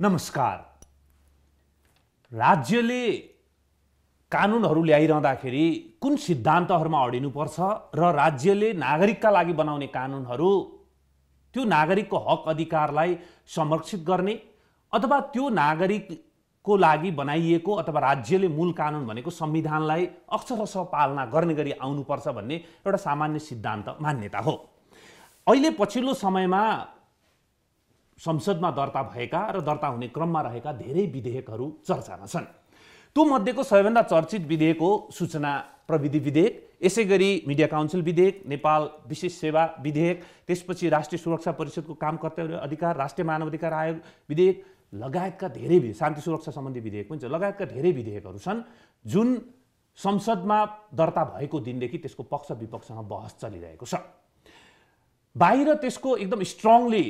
नमस्कार। राज्यले कानुनहरू ल्याइरहँदाखेरि कुन सिद्धान्तहरूमा अडिनुपर्छ र राज्यले नागरिकका लागि बनाउने कानुनहरू त्यो नागरिकको हक अधिकारलाई संरक्षित गर्ने अथवा त्यो नागरिकको लागि बनाइएको अथवा राज्यले मूल कानुन भनेको संविधानलाई अक्षरशः पालना गर्ने गरी आउनुपर्छ भन्ने एउटा सामान्य सिद्धान्त मान्यता हो। अहिले पछिल्लो समयमा संसदमा दर्ता भएका र दर्ता हुने क्रममा रहेका धेरै विधेयकहरू चर्चामा छन्। त्यो मध्येको सबैभन्दा चर्चित विधेयक हो सूचना प्रविधि विधेयक यसै गरी मिडिया काउन्सिल विधेयक नेपाल विशेष सेवा विधेयक त्यसपछि राष्ट्रिय सुरक्षा परिषदको काम कर्तव्य अधिकार राष्ट्रिय मानव अधिकार आयोग विधेयक लगायतका धेरै विधेयक शान्ति सुरक्षा सम्बन्धी विधेयक पनि छ लगायतका धेरै विधेयकहरू छन् जुन संसदमा दर्ता भएको दिनदेखि त्यसको पक्ष विपक्षमा बहस चलिरहेको छ। बाहिर त्यसको एकदम स्ट्रङली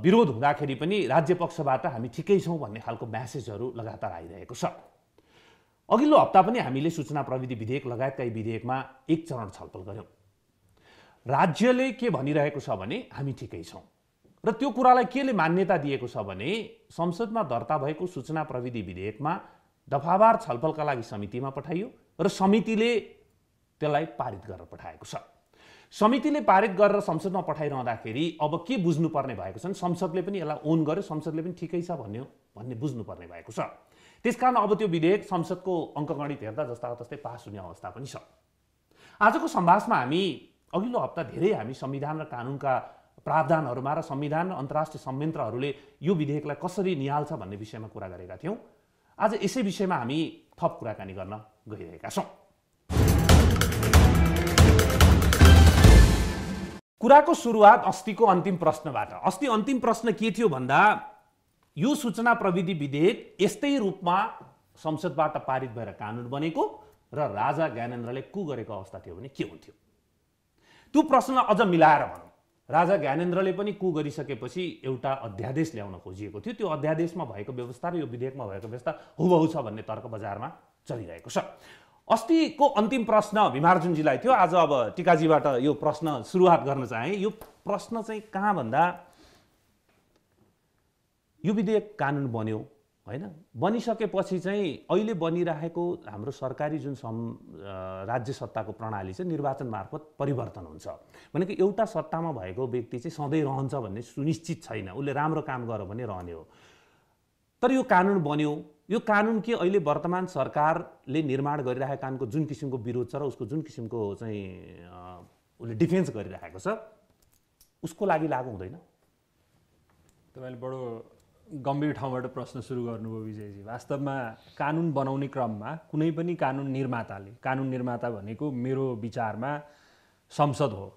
विरोध हुँदाखेरि पनि राज्य पक्षबाट हामी ठिकै छौँ भन्ने खालको म्यासेजहरू लगातार आइरहेको छ। अघिल्लो हप्ता पनि हामीले सूचना प्रविधि विधेयक लगायतका विधेयकमा एक चरण छलफल गऱ्यौँ। राज्यले के भनिरहेको छ भने हामी ठिकै छौँ। र त्यो कुरालाई केले मान्यता दिएको छ भने संसदमा दर्ता भएको सूचना प्रविधि विधेयकमा दफावार छलफलका लागि समितिमा पठाइयो र समितिले त्यसलाई पारित गरेर पठाएको छ। समितिले पारित गरेर संसदमा पठाइरहँदाखेरि अब के बुझ्नुपर्ने भएको छ संसदले पनि यसलाई ओन गर्यो संसदले पनि ठिकै छ भन्यो भन्ने बुझ्नुपर्ने भएको छ। त्यसकारण अब त्यो विधेयक संसदको अङ्कगणित हेर्दा जस्ता तस्तै पास हुने अवस्था पनि छ। आजको सम्भाषमा हामी अघिल्लो हप्ता धेरै हामी संविधान र कानुनका प्रावधानहरूमा र संविधान र अन्तर्राष्ट्रिय संयन्त्रहरूले यो विधेयकलाई कसरी निहाल्छ भन्ने विषयमा कुरा गरेका थियौँ। आज यसै विषयमा हामी थप कुराकानी गर्न गइरहेका छौँ। कुराको सुरुवात अस्तिको अन्तिम प्रश्नबाट। अस्ति अन्तिम प्रश्न के थियो भन्दा यो सूचना प्रविधि विधेयक यस्तै रूपमा संसदबाट पारित भएर कानुन बनेको र राजा ज्ञानेन्द्रले कु गरेको अवस्था थियो भने के हुन्थ्यो? त्यो प्रश्न अझ मिलाएर भनौँ। राजा ज्ञानेन्द्रले पनि कु गरिसकेपछि एउटा अध्यादेश ल्याउन खोजिएको थियो। त्यो अध्यादेशमा भएको व्यवस्था र यो विधेयकमा भएको व्यवस्था हुबहु छ भन्ने तर्क बजारमा चलिरहेको छ। अस्तिको अन्तिम प्रश्न भीमार्जुनजीलाई थियो। आज अब टिकाजीबाट यो प्रश्न सुरुवात गर्न चाहेँ। यो प्रश्न चाहिँ कहाँ भन्दा यो विधेयक कानुन बन्यो होइन? बनिसकेपछि चाहिँ अहिले बनिरहेको हाम्रो सरकारी जुन सम् राज्य सत्ताको प्रणाली चाहिँ निर्वाचन मार्फत परिवर्तन हुन्छ। भनेको एउटा सत्तामा भएको व्यक्ति चाहिँ सधैँ रहन्छ भन्ने सुनिश्चित छैन। उसले राम्रो काम गर्यो भने रहने हो। तर यो कानुन बन्यो। यो कानुन के अहिले वर्तमान सरकारले निर्माण गरिरहेको कानुनको जुन किसिमको विरोध छ र उसको जुन किसिमको चाहिँ उसले डिफेन्स गरिरहेको छ उसको लागि लागु हुँदैन। तपाईँले बडो गम्भीर ठाउँबाट प्रश्न सुरु गर्नुभयो विजयजी। वास्तवमा कानुन बनाउने क्रममा कुनै पनि कानुन निर्माताले कानुन निर्माता भनेको मेरो विचारमा संसद हो।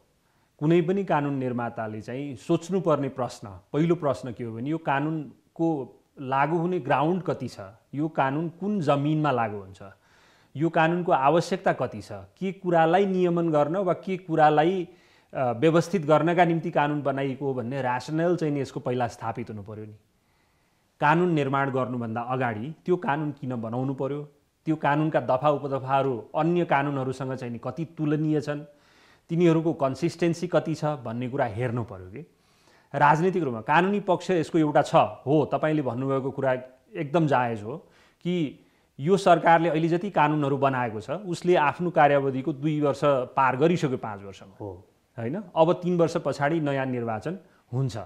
कुनै पनि कानुन निर्माताले चाहिँ सोच्नुपर्ने प्रश्न पहिलो प्रश्न के हो भने यो कानुनको लागु हुने ग्राउन्ड कति छ? यो कानुन कुन जमिनमा लागु हुन्छ? यो कानुनको आवश्यकता कति छ? के कुरालाई नियमन गर्न वा के कुरालाई व्यवस्थित गर्नका निम्ति कानुन बनाइएको हो भन्ने ऱ्यासनल चाहिँ यसको पहिला स्थापित हुनु पऱ्यो नि। कानुन निर्माण गर्नुभन्दा अगाडि त्यो कानुन किन बनाउनु पर्यो? त्यो कानुनका दफा उपदफाहरू अन्य कानुनहरूसँग चाहिँ कति तुलनीय छन्? तिनीहरूको कन्सिस्टेन्सी कति छ भन्ने कुरा हेर्नु पऱ्यो कि? राजनीतिक रूपमा कानुनी पक्ष यसको एउटा छ हो तपाईँले भन्नुभएको कुरा एकदम जायज हो कि यो सरकारले अहिले जति कानुनहरू बनाएको छ उसले आफ्नो कार्यावधिको दुई वर्ष पार गरिसक्यो पाँच वर्षमा। हो। होइन? अब तिन वर्ष पछाडि नयाँ निर्वाचन हुन्छ।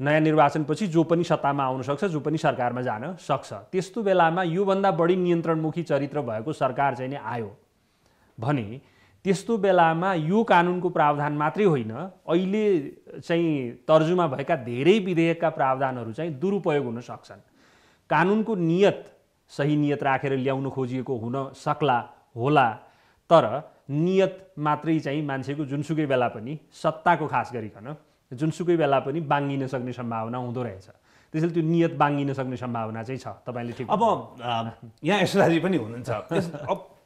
नयाँ निर्वाचनपछि जो पनि सत्तामा आउन सक्छ जो पनि सरकारमा जान सक्छ। त्यस्तो बेलामा योभन्दा बढी नियन्त्रणमुखी चरित्र भएको सरकार चाहिँ नै आयो। भने त्यस्तो बेलामा यो कानुनको प्रावधान मात्रै होइन। अहिले चाहिँ तर्जुमा भएका धेरै विधेयकका प्रावधानहरू चाहिँ दुरुपयोग हुन सक्छन्। कानुनको नियत सही नियत राखेर ल्याउन खोजिएको हुन सक्ला होला। तर नियत मात्रै चाहिँ मान्छेको जुनसुकै बेला पनि सत्ताको खास गरिकन जुनसुकै बेला पनि बाङ्गिन सक्ने सम्भावना हुँदो रहेछ। त्यसैले त्यो नियत बाङ्गिन सक्ने सम्भावना चाहिँ छ। तपाईँले ठिक अब यहाँ यशोदाजी पनि हुनुहुन्छ।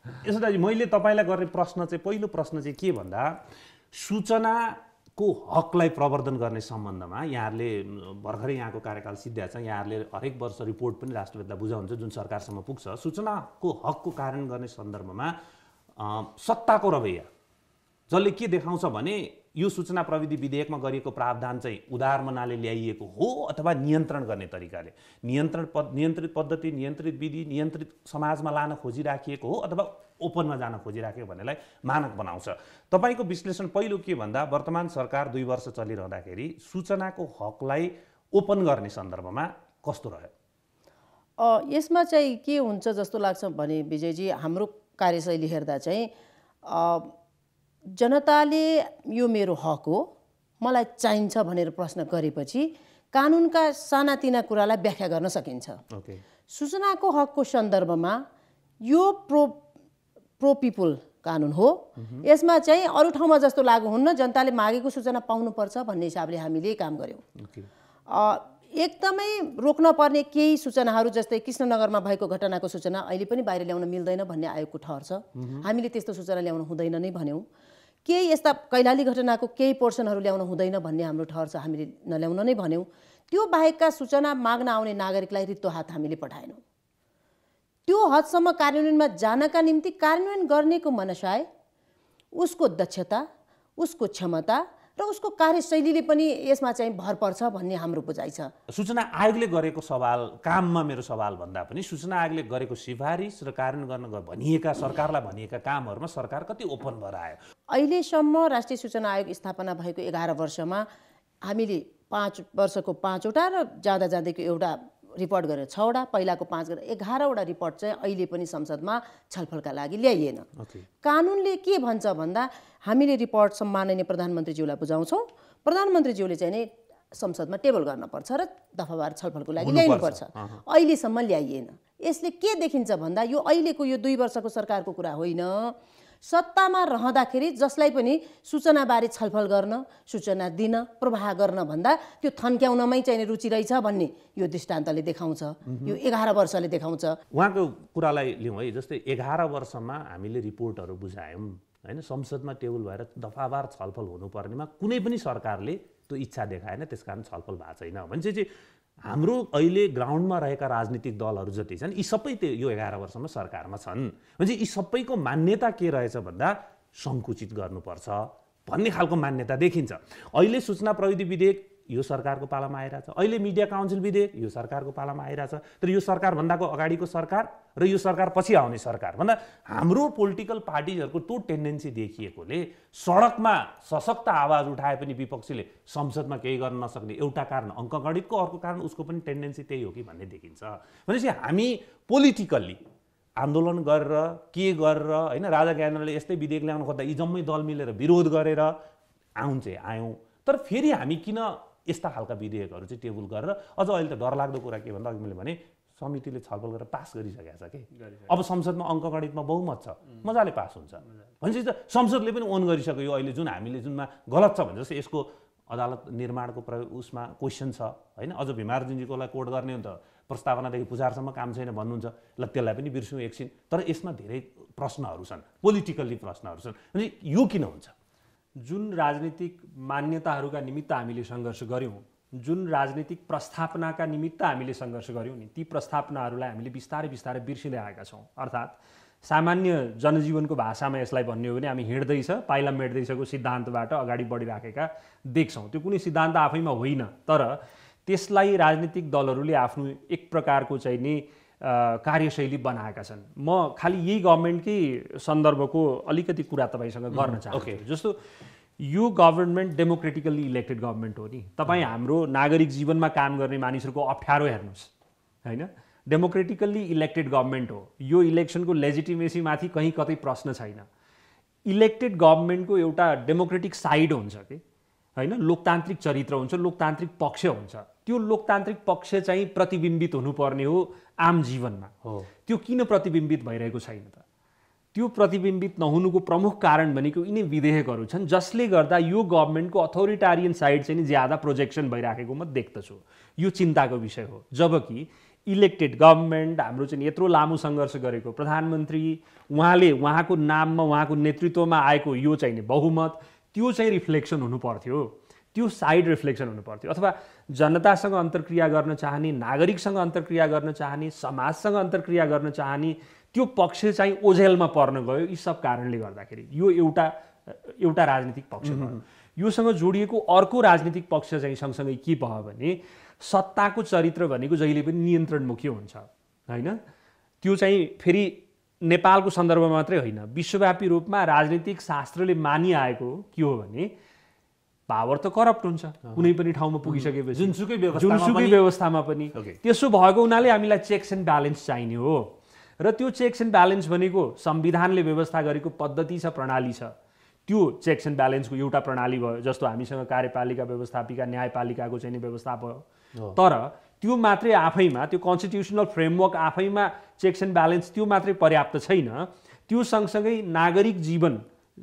यसो दाजु मैले तपाईँलाई गर्ने प्रश्न चाहिँ पहिलो प्रश्न चाहिँ के भन्दा सूचनाको हकलाई प्रवर्धन गर्ने सम्बन्धमा यहाँहरूले भर्खरै यहाँको कार्यकाल सिद्ध्या छ यहाँहरूले हरेक वर्ष रिपोर्ट पनि राष्ट्रपतिलाई बुझाउनुहुन्छ जुन सरकारसम्म पुग्छ। सूचनाको हकको कारण गर्ने सन्दर्भमा सत्ताको रवैया जसले के देखाउँछ भने यो सूचना प्रविधि विधेयकमा गरिएको प्रावधान चाहिँ उदारमनाले ल्याइएको हो अथवा नियन्त्रण गर्ने तरिकाले? नियन्त्रण पद नियन्त्रित पद्धति नियन्त्रित विधि नियन्त्रित समाजमा लान खोजिराखिएको हो अथवा ओपनमा जान खोजिराखेको भन्नेलाई मानक बनाउँछ? तपाईँको विश्लेषण पहिलो के भन्दा वर्तमान सरकार दुई वर्ष चलिरहँदाखेरि सूचनाको हकलाई ओपन गर्ने सन्दर्भमा कस्तो रह्यो? यसमा चाहिँ के हुन्छ जस्तो लाग्छ भने विजयजी हाम्रो कार्यशैली हेर्दा चाहिँ जनताले यो मेरो हक हो मलाई चाहिन्छ भनेर प्रश्न गरेपछि कानुनका सानातिना कुरालाई व्याख्या गर्न सकिन्छ। ओके सूचनाको हकको सन्दर्भमा यो प्रो प्रो पिपुल कानुन हो। यसमा चाहिँ अरू ठाउँमा जस्तो लागु हुन्न जनताले मागेको सूचना पाउनुपर्छ भन्ने हिसाबले हामीले काम गऱ्यौँ। ओके एकदमै रोक्न पर्ने केही सूचनाहरू जस्तै कृष्णनगरमा भएको घटनाको सूचना अहिले पनि बाहिर ल्याउन मिल्दैन भन्ने आयोगको ठहर छ। हामीले त्यस्तो सूचना ल्याउन हुँदैन नै भन्यौँ। केही यस्ता कैलाली घटनाको केही पोर्सनहरू ल्याउन हुँदैन भन्ने हाम्रो ठहर छ हामीले नल्याउन नै भन्यौँ। त्यो बाहेकका सूचना माग्न आउने नागरिकलाई रित्तो हात हामीले पठाएनौँ। त्यो हदसम्म कार्यान्वयनमा जानका निम्ति कार्यान्वयन गर्नेको मनसाय उसको दक्षता उसको क्षमता र उसको कार्यशैलीले पनि यसमा चाहिँ भर पर्छ भन्ने हाम्रो बुझाइ छ। सूचना आयोगले गरेको सवाल काममा मेरो सवाल भन्दा पनि सूचना आयोगले गरेको सिफारिस र कार्यान्वयन गर्न भनिएका सरकारलाई भनिएका कामहरूमा सरकार कति ओपन भएर आयो अहिलेसम्म राष्ट्रिय सूचना आयोग स्थापना भएको एघार वर्षमा हामीले पाँच वर्षको पाँचवटा र जाँदा जाँदैको एउटा रिपोर्ट गरेर छवटा पहिलाको पाँच गरेर एघारवटा रिपोर्ट चाहिँ अहिले पनि संसदमा छलफलका लागि ल्याइएन। कानुनले के भन्छ भन्दा हामीले रिपोर्ट सम्माननीय प्रधानमन्त्रीज्यूलाई बुझाउँछौँ। प्रधानमन्त्रीज्यूले चाहिँ नै संसदमा टेबल गर्नुपर्छ र दफावार छलफलको लागि ल्याइनुपर्छ। अहिलेसम्म ल्याइएन। यसले के देखिन्छ भन्दा यो अहिलेको यो दुई वर्षको सरकारको कुरा होइन। सत्तामा रहँदाखेरि जसलाई पनि सूचनाबारे छलफल गर्न सूचना दिन प्रवाह गर्न भन्दा त्यो थन्क्याउनमै चाहिँ रुचि रहेछ भन्ने यो दृष्टान्तले देखाउँछ यो एघार वर्षले देखाउँछ। उहाँको कुरालाई लिउँ है जस्तै एघार वर्षमा हामीले रिपोर्टहरू बुझायौँ होइन? संसदमा टेबल भएर दफावार छलफल हुनुपर्नेमा कुनै पनि सरकारले त्यो इच्छा देखाएन त्यस कारण छलफल भएको छैन। भनेपछि हाम्रो अहिले ग्राउन्डमा रहेका राजनीतिक दलहरू जति छन् यी सबै त्यो यो एघार वर्षमा सरकारमा छन्। भने यी सबैको मान्यता के रहेछ भन्दा सङ्कुचित गर्नुपर्छ भन्ने खालको मान्यता देखिन्छ। अहिले सूचना प्रविधि विधेयक यो सरकारको पालामा आइरहेछ। अहिले मिडिया काउन्सिल विधेयक यो सरकारको पालामा आइरहेछ। तर यो सरकारभन्दाको अगाडिको सरकार र यो सरकार पछि आउने सरकार। भन्दा हाम्रो पोलिटिकल पार्टिजहरूको त्यो टेन्डेन्सी देखिएकोले सडकमा सशक्त आवाज उठाए पनि विपक्षीले संसदमा केही गर्न नसक्ने एउटा कारण अङ्कगणितको अर्को कारण उसको पनि टेन्डेन्सी त्यही हो कि भन्ने देखिन्छ। भनेपछि हामी पोलिटिकल्ली आन्दोलन गरेर के गरेर होइन राजा ज्ञानेन्द्रले यस्तै विधेयक ल्याउनु खोज्दा यी जम्मै दल मिलेर विरोध गरेर आउँ चाहिँ आयौँ। तर फेरि हामी किन यस्ता खालका विधेयकहरू चाहिँ टेबल गरेर अझ अहिले त डरलाग्दो कुरा के भन्दा अघि मैले भने समितिले छलफल गरेर पास गरिसकेको छ कि? अब संसदमा अङ्कगणितमा बहुमत छ। मजाले पास हुन्छ। भनेपछि त संसदले पनि ओन गरिसक्यो। यो अहिले जुन हामीले जुनमा गलत छ भने जस्तै यसको अदालत निर्माणको प्र उसमा क्वेसन छ होइन? अझ भीमार्जुनजीकोलाई कोड गर्ने हो त। प्रस्तावनादेखि पुजारसम्म काम छैन भन्नुहुन्छ। ल त्यसलाई पनि बिर्स्यौँ एकछिन। तर यसमा धेरै प्रश्नहरू छन्। पोलिटिकल्ली प्रश्नहरू छन्। भने यो किन हुन्छ? जुन राजनीतिक मान्यताहरूका निमित्त हामीले सङ्घर्ष गऱ्यौँ जुन राजनीतिक प्रस्थापनाका निमित्त हामीले सङ्घर्ष गऱ्यौँ नि ती प्रस्थापनाहरूलाई हामीले बिस्तारै बिस्तारै बिर्सिँदै आएका छौँ। अर्थात् सामान्य जनजीवनको भाषामा यसलाई भन्ने हो भने हामी हिँड्दैछ पाइला मेट्दैछको सिद्धान्तबाट अगाडि बढिराखेका देख्छौँ। त्यो कुनै सिद्धान्त आफैमा होइन तर त्यसलाई राजनीतिक दलहरूले आफ्नो एक प्रकारको चाहिँ नि कार्यशैली बनाएका छन्। म खालि यही गभर्मेन्टकै सन्दर्भको अलिकति कुरा तपाईँसँग गर्न चाहन्छु। जस्तो यो गभर्मेन्ट डेमोक्रेटिकल्ली इलेक्टेड गभर्मेन्ट हो नि तपाईँ हाम्रो नागरिक जीवनमा काम गर्ने मानिसहरूको अप्ठ्यारो हेर्नुहोस् होइन? डेमोक्रेटिकल्ली इलेक्टेड गभर्मेन्ट हो। यो इलेक्सनको लेजिटिमेसीमाथि कहीँ कतै प्रश्न छैन। इलेक्टेड गभर्मेन्टको एउटा डेमोक्रेटिक साइड हुन्छ कि? होइन? लोकतान्त्रिक चरित्र हुन्छ लोकतान्त्रिक पक्ष हुन्छ। त्यो लोकतान्त्रिक पक्ष चाहिँ प्रतिबिम्बित हुनुपर्ने हो आम जीवनमा। हो। त्यो किन प्रतिबिम्बित भइरहेको छैन त? त्यो प्रतिबिम्बित नहुनुको प्रमुख कारण भनेको यिनै विधेयकहरू छन् जसले गर्दा यो गभर्मेन्टको अथोरिटारियन साइड चाहिँ नि ज्यादा प्रोजेक्सन भइराखेको म देख्दछु। यो चिन्ताको विषय हो। जबकि इलेक्टेड गभर्मेन्ट हाम्रो चाहिँ यत्रो लामो सङ्घर्ष गरेको प्रधानमन्त्री उहाँले उहाँको नाममा उहाँको नेतृत्वमा आएको यो चाहिँ बहुमत त्यो चाहिँ रिफ्लेक्सन हुनु पर्थ्यो त्यो साइड रिफ्लेक्सन हुनु पर्थ्यो। अथवा जनतासँग अन्तर्क्रिया गर्न चाहने नागरिकसँग अन्तर्क्रिया गर्न चाहने समाजसँग अन्तर्क्रिया गर्न चाहने त्यो पक्ष चाहिँ ओझेलमा पर्न गयो यी सब कारणले गर्दाखेरि। यो एउटा एउटा राजनीतिक पक्ष भयो। योसँग जोडिएको अर्को राजनीतिक पक्ष चाहिँ सँगसँगै के भयो भने सत्ताको चरित्र भनेको जहिले पनि नियन्त्रणमुखी हुन्छ होइन? त्यो चाहिँ फेरि नेपालको सन्दर्भमा मात्रै होइन। विश्वव्यापी रूपमा राजनीतिक शास्त्रले मानिआएको के हो भने पावर त करप्ट हुन्छ। कुनै पनि ठाउँमा पुगिसकेपछि जुनसुकै जुनसुकै व्यवस्थामा पनि. त्यसो भएको हुनाले हामीलाई चेक्स एन्ड ब्यालेन्स चाहिने हो। र त्यो चेक्स एन्ड ब्यालेन्स भनेको संविधानले व्यवस्था गरेको पद्धति छ प्रणाली छ। त्यो चेक्स एन्ड ब्यालेन्सको एउटा प्रणाली भयो जस्तो हामीसँग कार्यपालिका व्यवस्थापिका न्यायपालिकाको चाहिँ व्यवस्था भयो। तर त्यो मात्रै आफैमा त्यो कन्स्टिट्युसनल फ्रेमवर्क आफैमा चेक्स एन्ड ब्यालेन्स त्यो मात्रै पर्याप्त छैन। त्यो सँगसँगै नागरिक जीवन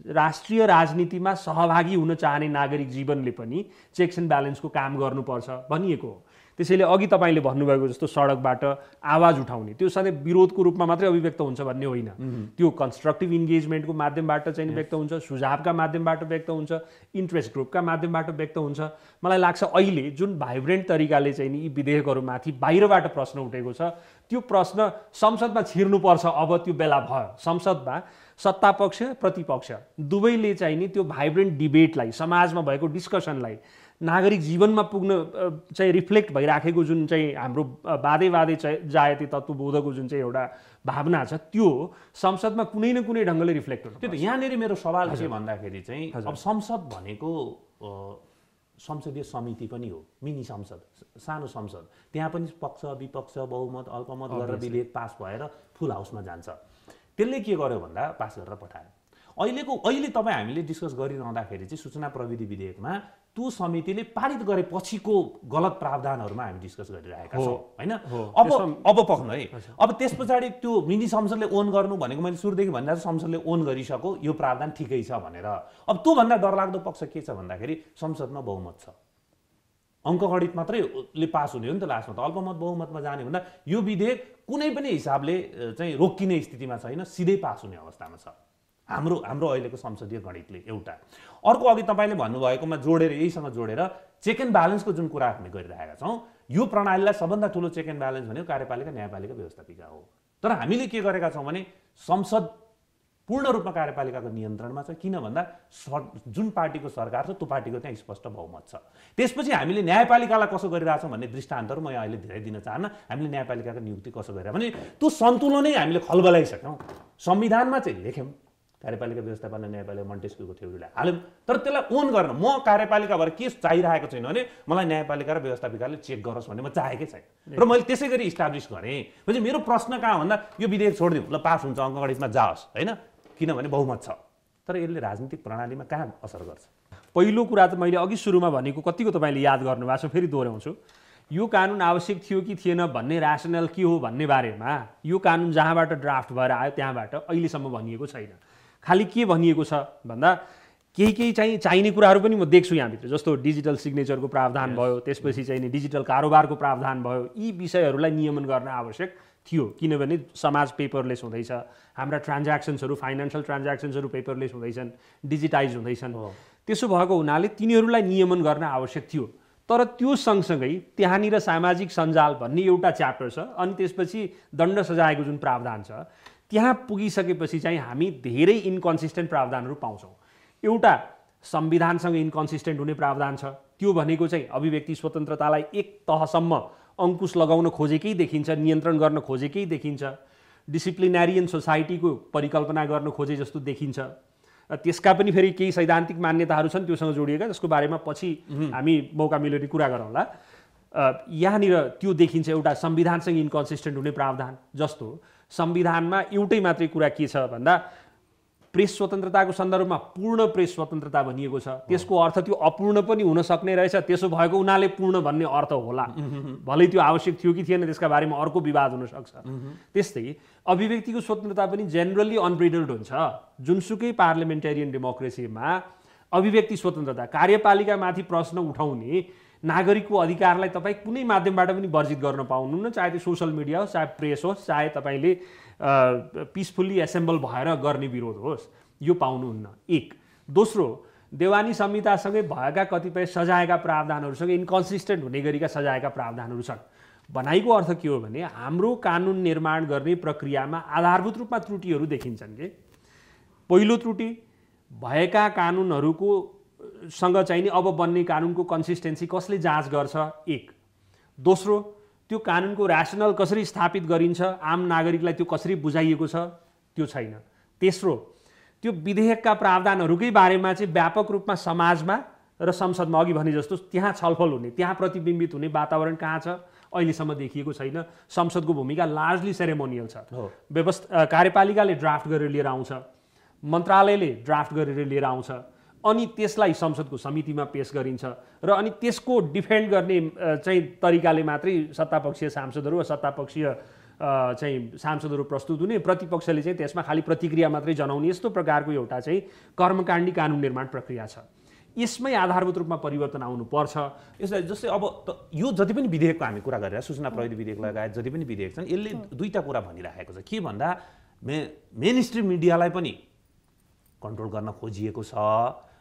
राष्ट्रिय राजनीतिमा सहभागी हुन चाहने नागरिक जीवनले पनि चेक्स एन्ड ब्यालेन्सको काम गर्नुपर्छ भनिएको हो। त्यसैले अघि तपाईँले भन्नुभएको जस्तो सडकबाट आवाज उठाउने त्यो सधैँ विरोधको रूपमा मात्रै अभिव्यक्त हुन्छ भन्ने होइन। त्यो कन्स्ट्रक्टिभ इन्गेजमेन्टको माध्यमबाट चाहिँ व्यक्त हुन्छ सुझावका माध्यमबाट व्यक्त हुन्छ इन्ट्रेस्ट ग्रुपका माध्यमबाट व्यक्त हुन्छ। मलाई लाग्छ अहिले जुन भाइब्रेन्ट तरिकाले चाहिँ यी विधेयकहरूमाथि बाहिरबाट प्रश्न उठेको छ त्यो प्रश्न संसदमा छिर्नुपर्छ अब त्यो बेला भयो। संसदमा सत्तापक्ष प्रतिपक्ष। दुवैले चाहिँ नि त्यो भाइब्रेन्ट डिबेटलाई समाजमा भएको डिस्कसनलाई नागरिक जीवनमा पुग्न चाहिँ रिफ्लेक्ट भइराखेको जुन चाहिँ हाम्रो बाधे बाधे जायते तत्त्वबोधको जुन चाहिँ एउटा भावना छ त्यो संसदमा कुनै न कुनै ढङ्गले रिफ्लेक्ट हुन्छ त्यो त यहाँनिर मेरो सवाल के भन्दाखेरि चाहिँ अब संसद भनेको संसदीय समिति पनि हो मिनी संसद सानो संसद। त्यहाँ पनि पक्ष विपक्ष बहुमत अल्पमत गरेर विधेयक पास भएर फुल हाउसमा जान्छ। त्यसले के गर्यो भन्दा पास गरेर पठायो। अहिलेको अहिले तपाईँ हामीले डिस्कस गरिरहँदाखेरि चाहिँ सूचना प्रविधि विधेयकमा त्यो समितिले पारित गरेपछिको गलत प्रावधानहरूमा हामी डिस्कस गरिरहेका छौँ होइन? अब अब पक्नु है। अब त्यस पछाडि त्यो मिनी संसदले ओन गर्नु भनेको मैले सुरुदेखि भन्दा संसदले ओन गरिसक्यो यो प्रावधान ठिकै छ भनेर। अब त्योभन्दा डरलाग्दो पक्ष के छ भन्दाखेरि संसदमा बहुमत छ। अङ्कगणित मात्रै ले पास हुने हो नि त लास्टमा त। अल्पमत बहुमतमा जाने भन्दा यो विधेयक कुनै पनि हिसाबले चाहिँ रोकिने स्थितिमा छैन सिधै पास हुने अवस्थामा छ। हाम्रो हाम्रो अहिलेको संसदीय गणितले एउटा। अर्को अघि तपाईँले भन्नुभएकोमा जोडेर यहीसँग जोडेर चेक एन्ड ब्यालेन्सको जुन कुरा हामी गरिरहेका छौँ यो प्रणालीलाई सबभन्दा ठुलो चेक एन्ड ब्यालेन्स भनेको कार्यपालिका न्यायपालिका व्यवस्थापिका हो। तर हामीले के गरेका छौँ भने संसद पूर्ण रूपमा कार्यपालिकाको नियन्त्रणमा छ। किन भन्दा जुन पार्टीको सरकार छ त्यो पार्टीको त्यहाँ स्पष्ट बहुमत छ। त्यसपछि हामीले न्यायपालिकालाई कसो गरिरहेछौँ भन्ने दृष्टान्तहरू म यहाँ अहिले धेरै दिन चाहन्न। हामीले न्यायपालिकाको नियुक्ति कसो गरेर भने त्यो सन्तुलनै हामीले खलबलाइसक्यौँ संविधानमा चाहिँ लेख्यौँ कार्यपालिका व्यवस्थापन न्यायपालिका मन्टेस्क्यूको थ्योरीलाई हाल्यौँ। तर त्यसलाई ओन गर्न म कार्यपालिका भएर के चाहिरहेको छैन भने मलाई न्यायपालिका र व्यवस्थापिकाले चेक गरोस् भन्ने म चाहेकै छैन। र मैले त्यसै गरी इस्टाब्लिस गरेँ। भने मेरो प्रश्न कहाँ भन्दा यो विधेयक छोडिदिउँ ल पास हुन्छ अङ्कगणितमा जाओस् होइन? किनभने बहुमत छ। तर यसले राजनीतिक प्रणालीमा कहाँ असर गर्छ? पहिलो कुरा त मैले अघि सुरुमा भनेको कतिको तपाईँले याद गर्नुभएको छ फेरि दोहोऱ्याउँछु। यो कानुन आवश्यक थियो कि थिएन भन्ने ऱ्यासनल के हो भन्ने बारेमा यो कानुन जहाँबाट ड्राफ्ट भएर आयो त्यहाँबाट अहिलेसम्म भनिएको छैन। खालि के भनिएको छ भन्दा केही केही चाहिँ चाहिने कुराहरू पनि म देख्छु यहाँभित्र। जस्तो डिजिटल सिग्नेचरको प्रावधान भयो त्यसपछि चाहिँ नि डिजिटल कारोबारको प्रावधान भयो यी विषयहरूलाई नियमन गर्न आवश्यक। थियो। किनभने समाज पेपरलेस हुँदैछ। हाम्रा ट्रान्ज्याक्सन्सहरू फाइनेन्सियल ट्रान्ज्याक्सन्सहरू पेपरलेस हुँदैछन् डिजिटाइज हुँदैछन्। त्यसो भएको हुनाले तिनीहरूलाई नियमन गर्न आवश्यक थियो। तर त्यो सँगसँगै त्यहाँनिर सामाजिक सञ्जाल भन्ने एउटा च्याप्टर छ अनि त्यसपछि दण्ड सजायको जुन प्रावधान छ त्यहाँ पुगिसकेपछि चाहिँ हामी धेरै इन्कन्सिस्टेन्ट प्रावधानहरू पाउँछौँ। एउटा संविधानसँग इन्कन्सिस्टेन्ट हुने प्रावधान छ। त्यो भनेको चाहिँ अभिव्यक्ति स्वतन्त्रतालाई एक तहसम्म अङ्कुश लगाउन खोजेकै देखिन्छ नियन्त्रण गर्न खोजेकै देखिन्छ डिसिप्लिनेरियन सोसाइटीको परिकल्पना गर्न खोजे जस्तो देखिन्छ। र त्यसका पनि फेरि केही सैद्धान्तिक मान्यताहरू छन् त्योसँग जोडिएका जसको बारेमा पछि हामी मौका मिलेर कुरा गरौँला। यहाँनिर त्यो देखिन्छ एउटा संविधानसँग इन्कन्सिस्टेन्ट हुने प्रावधान जस्तो। संविधानमा एउटै मात्रै कुरा के छ भन्दा प्रेस स्वतन्त्रताको सन्दर्भमा पूर्ण प्रेस स्वतन्त्रता भनिएको छ। त्यसको अर्थ त्यो अपूर्ण पनि हुन सक्ने रहेछ। त्यसो भएको हुनाले पूर्ण भन्ने अर्थ होला। भलै त्यो आवश्यक थियो कि थिएन त्यसका बारेमा अर्को विवाद हुनसक्छ त्यस्तै अभिव्यक्तिको स्वतन्त्रता पनि जेनरली अनब्रिडल्ड हुन्छ। जुनसुकै पार्लिमेन्टेरियन डेमोक्रेसीमा अभिव्यक्ति स्वतन्त्रता कार्यपालिकामाथि प्रश्न उठाउने नागरिकको अधिकारलाई तपाईँ कुनै माध्यमबाट पनि वर्जित गर्न पाउनुहुन्न चाहे त्यो सोसल मिडिया होस् चाहे प्रेस होस् चाहे तपाईँले पिसफुल्ली एसेम्बल भएर गर्ने विरोध होस् यो पाउनुहुन्न। एक। दोस्रो देवानी संहितासँगै भएका कतिपय सजायका प्रावधानहरूसँग इन्कन्सिस्टेन्ट हुने गरीका सजायका प्रावधानहरू छन्। भनाइको अर्थ के हो भने हाम्रो कानुन निर्माण गर्ने प्रक्रियामा आधारभूत रूपमा त्रुटिहरू देखिन्छन् कि? पहिलो त्रुटि भएका कानुनहरूको सँग चाहिँ नि अब बन्ने कानुनको कन्सिस्टेन्सी कसले जाँच गर्छ? एक। दोस्रो त्यो कानुनको ऱ्यासनल कसरी स्थापित गरिन्छ आम नागरिकलाई त्यो कसरी बुझाइएको छ त्यो छैन। तेस्रो त्यो विधेयकका प्रावधानहरूकै बारेमा चाहिँ व्यापक रूपमा समाजमा र संसदमा अघि भने जस्तो त्यहाँ छलफल हुने त्यहाँ प्रतिबिम्बित हुने वातावरण कहाँ छ अहिलेसम्म देखिएको छैन। संसदको भूमिका लार्जली सेरेमोनियल छ। व्यवस्था कार्यपालिकाले ड्राफ्ट गरेर लिएर आउँछ। मन्त्रालयले ड्राफ्ट गरेर लिएर आउँछ। अनि त्यसलाई संसदको समितिमा पेस गरिन्छ र अनि त्यसको डिफेन्ड गर्ने चाहिँ तरिकाले मात्रै सत्तापक्षीय सांसदहरू वा सत्तापक्षीय चाहिँ सांसदहरू प्रस्तुत हुने प्रतिपक्षले चाहिँ त्यसमा खालि प्रतिक्रिया मात्रै जनाउने यस्तो प्रकारको एउटा चाहिँ कर्मकाण्डी कानुन निर्माण प्रक्रिया छ। यसमै आधारभूत रूपमा परिवर्तन आउनुपर्छ। यसलाई जस्तै अब त यो जति पनि विधेयकको हामी कुरा गरेर सूचना प्रविधि विधेयक लगायत जति पनि विधेयक छन् यसले दुईवटा कुरा भनिराखेको छ। के भन्दा मे मेन स्ट्रिम मिडियालाई पनि कन्ट्रोल गर्न खोजिएको छ।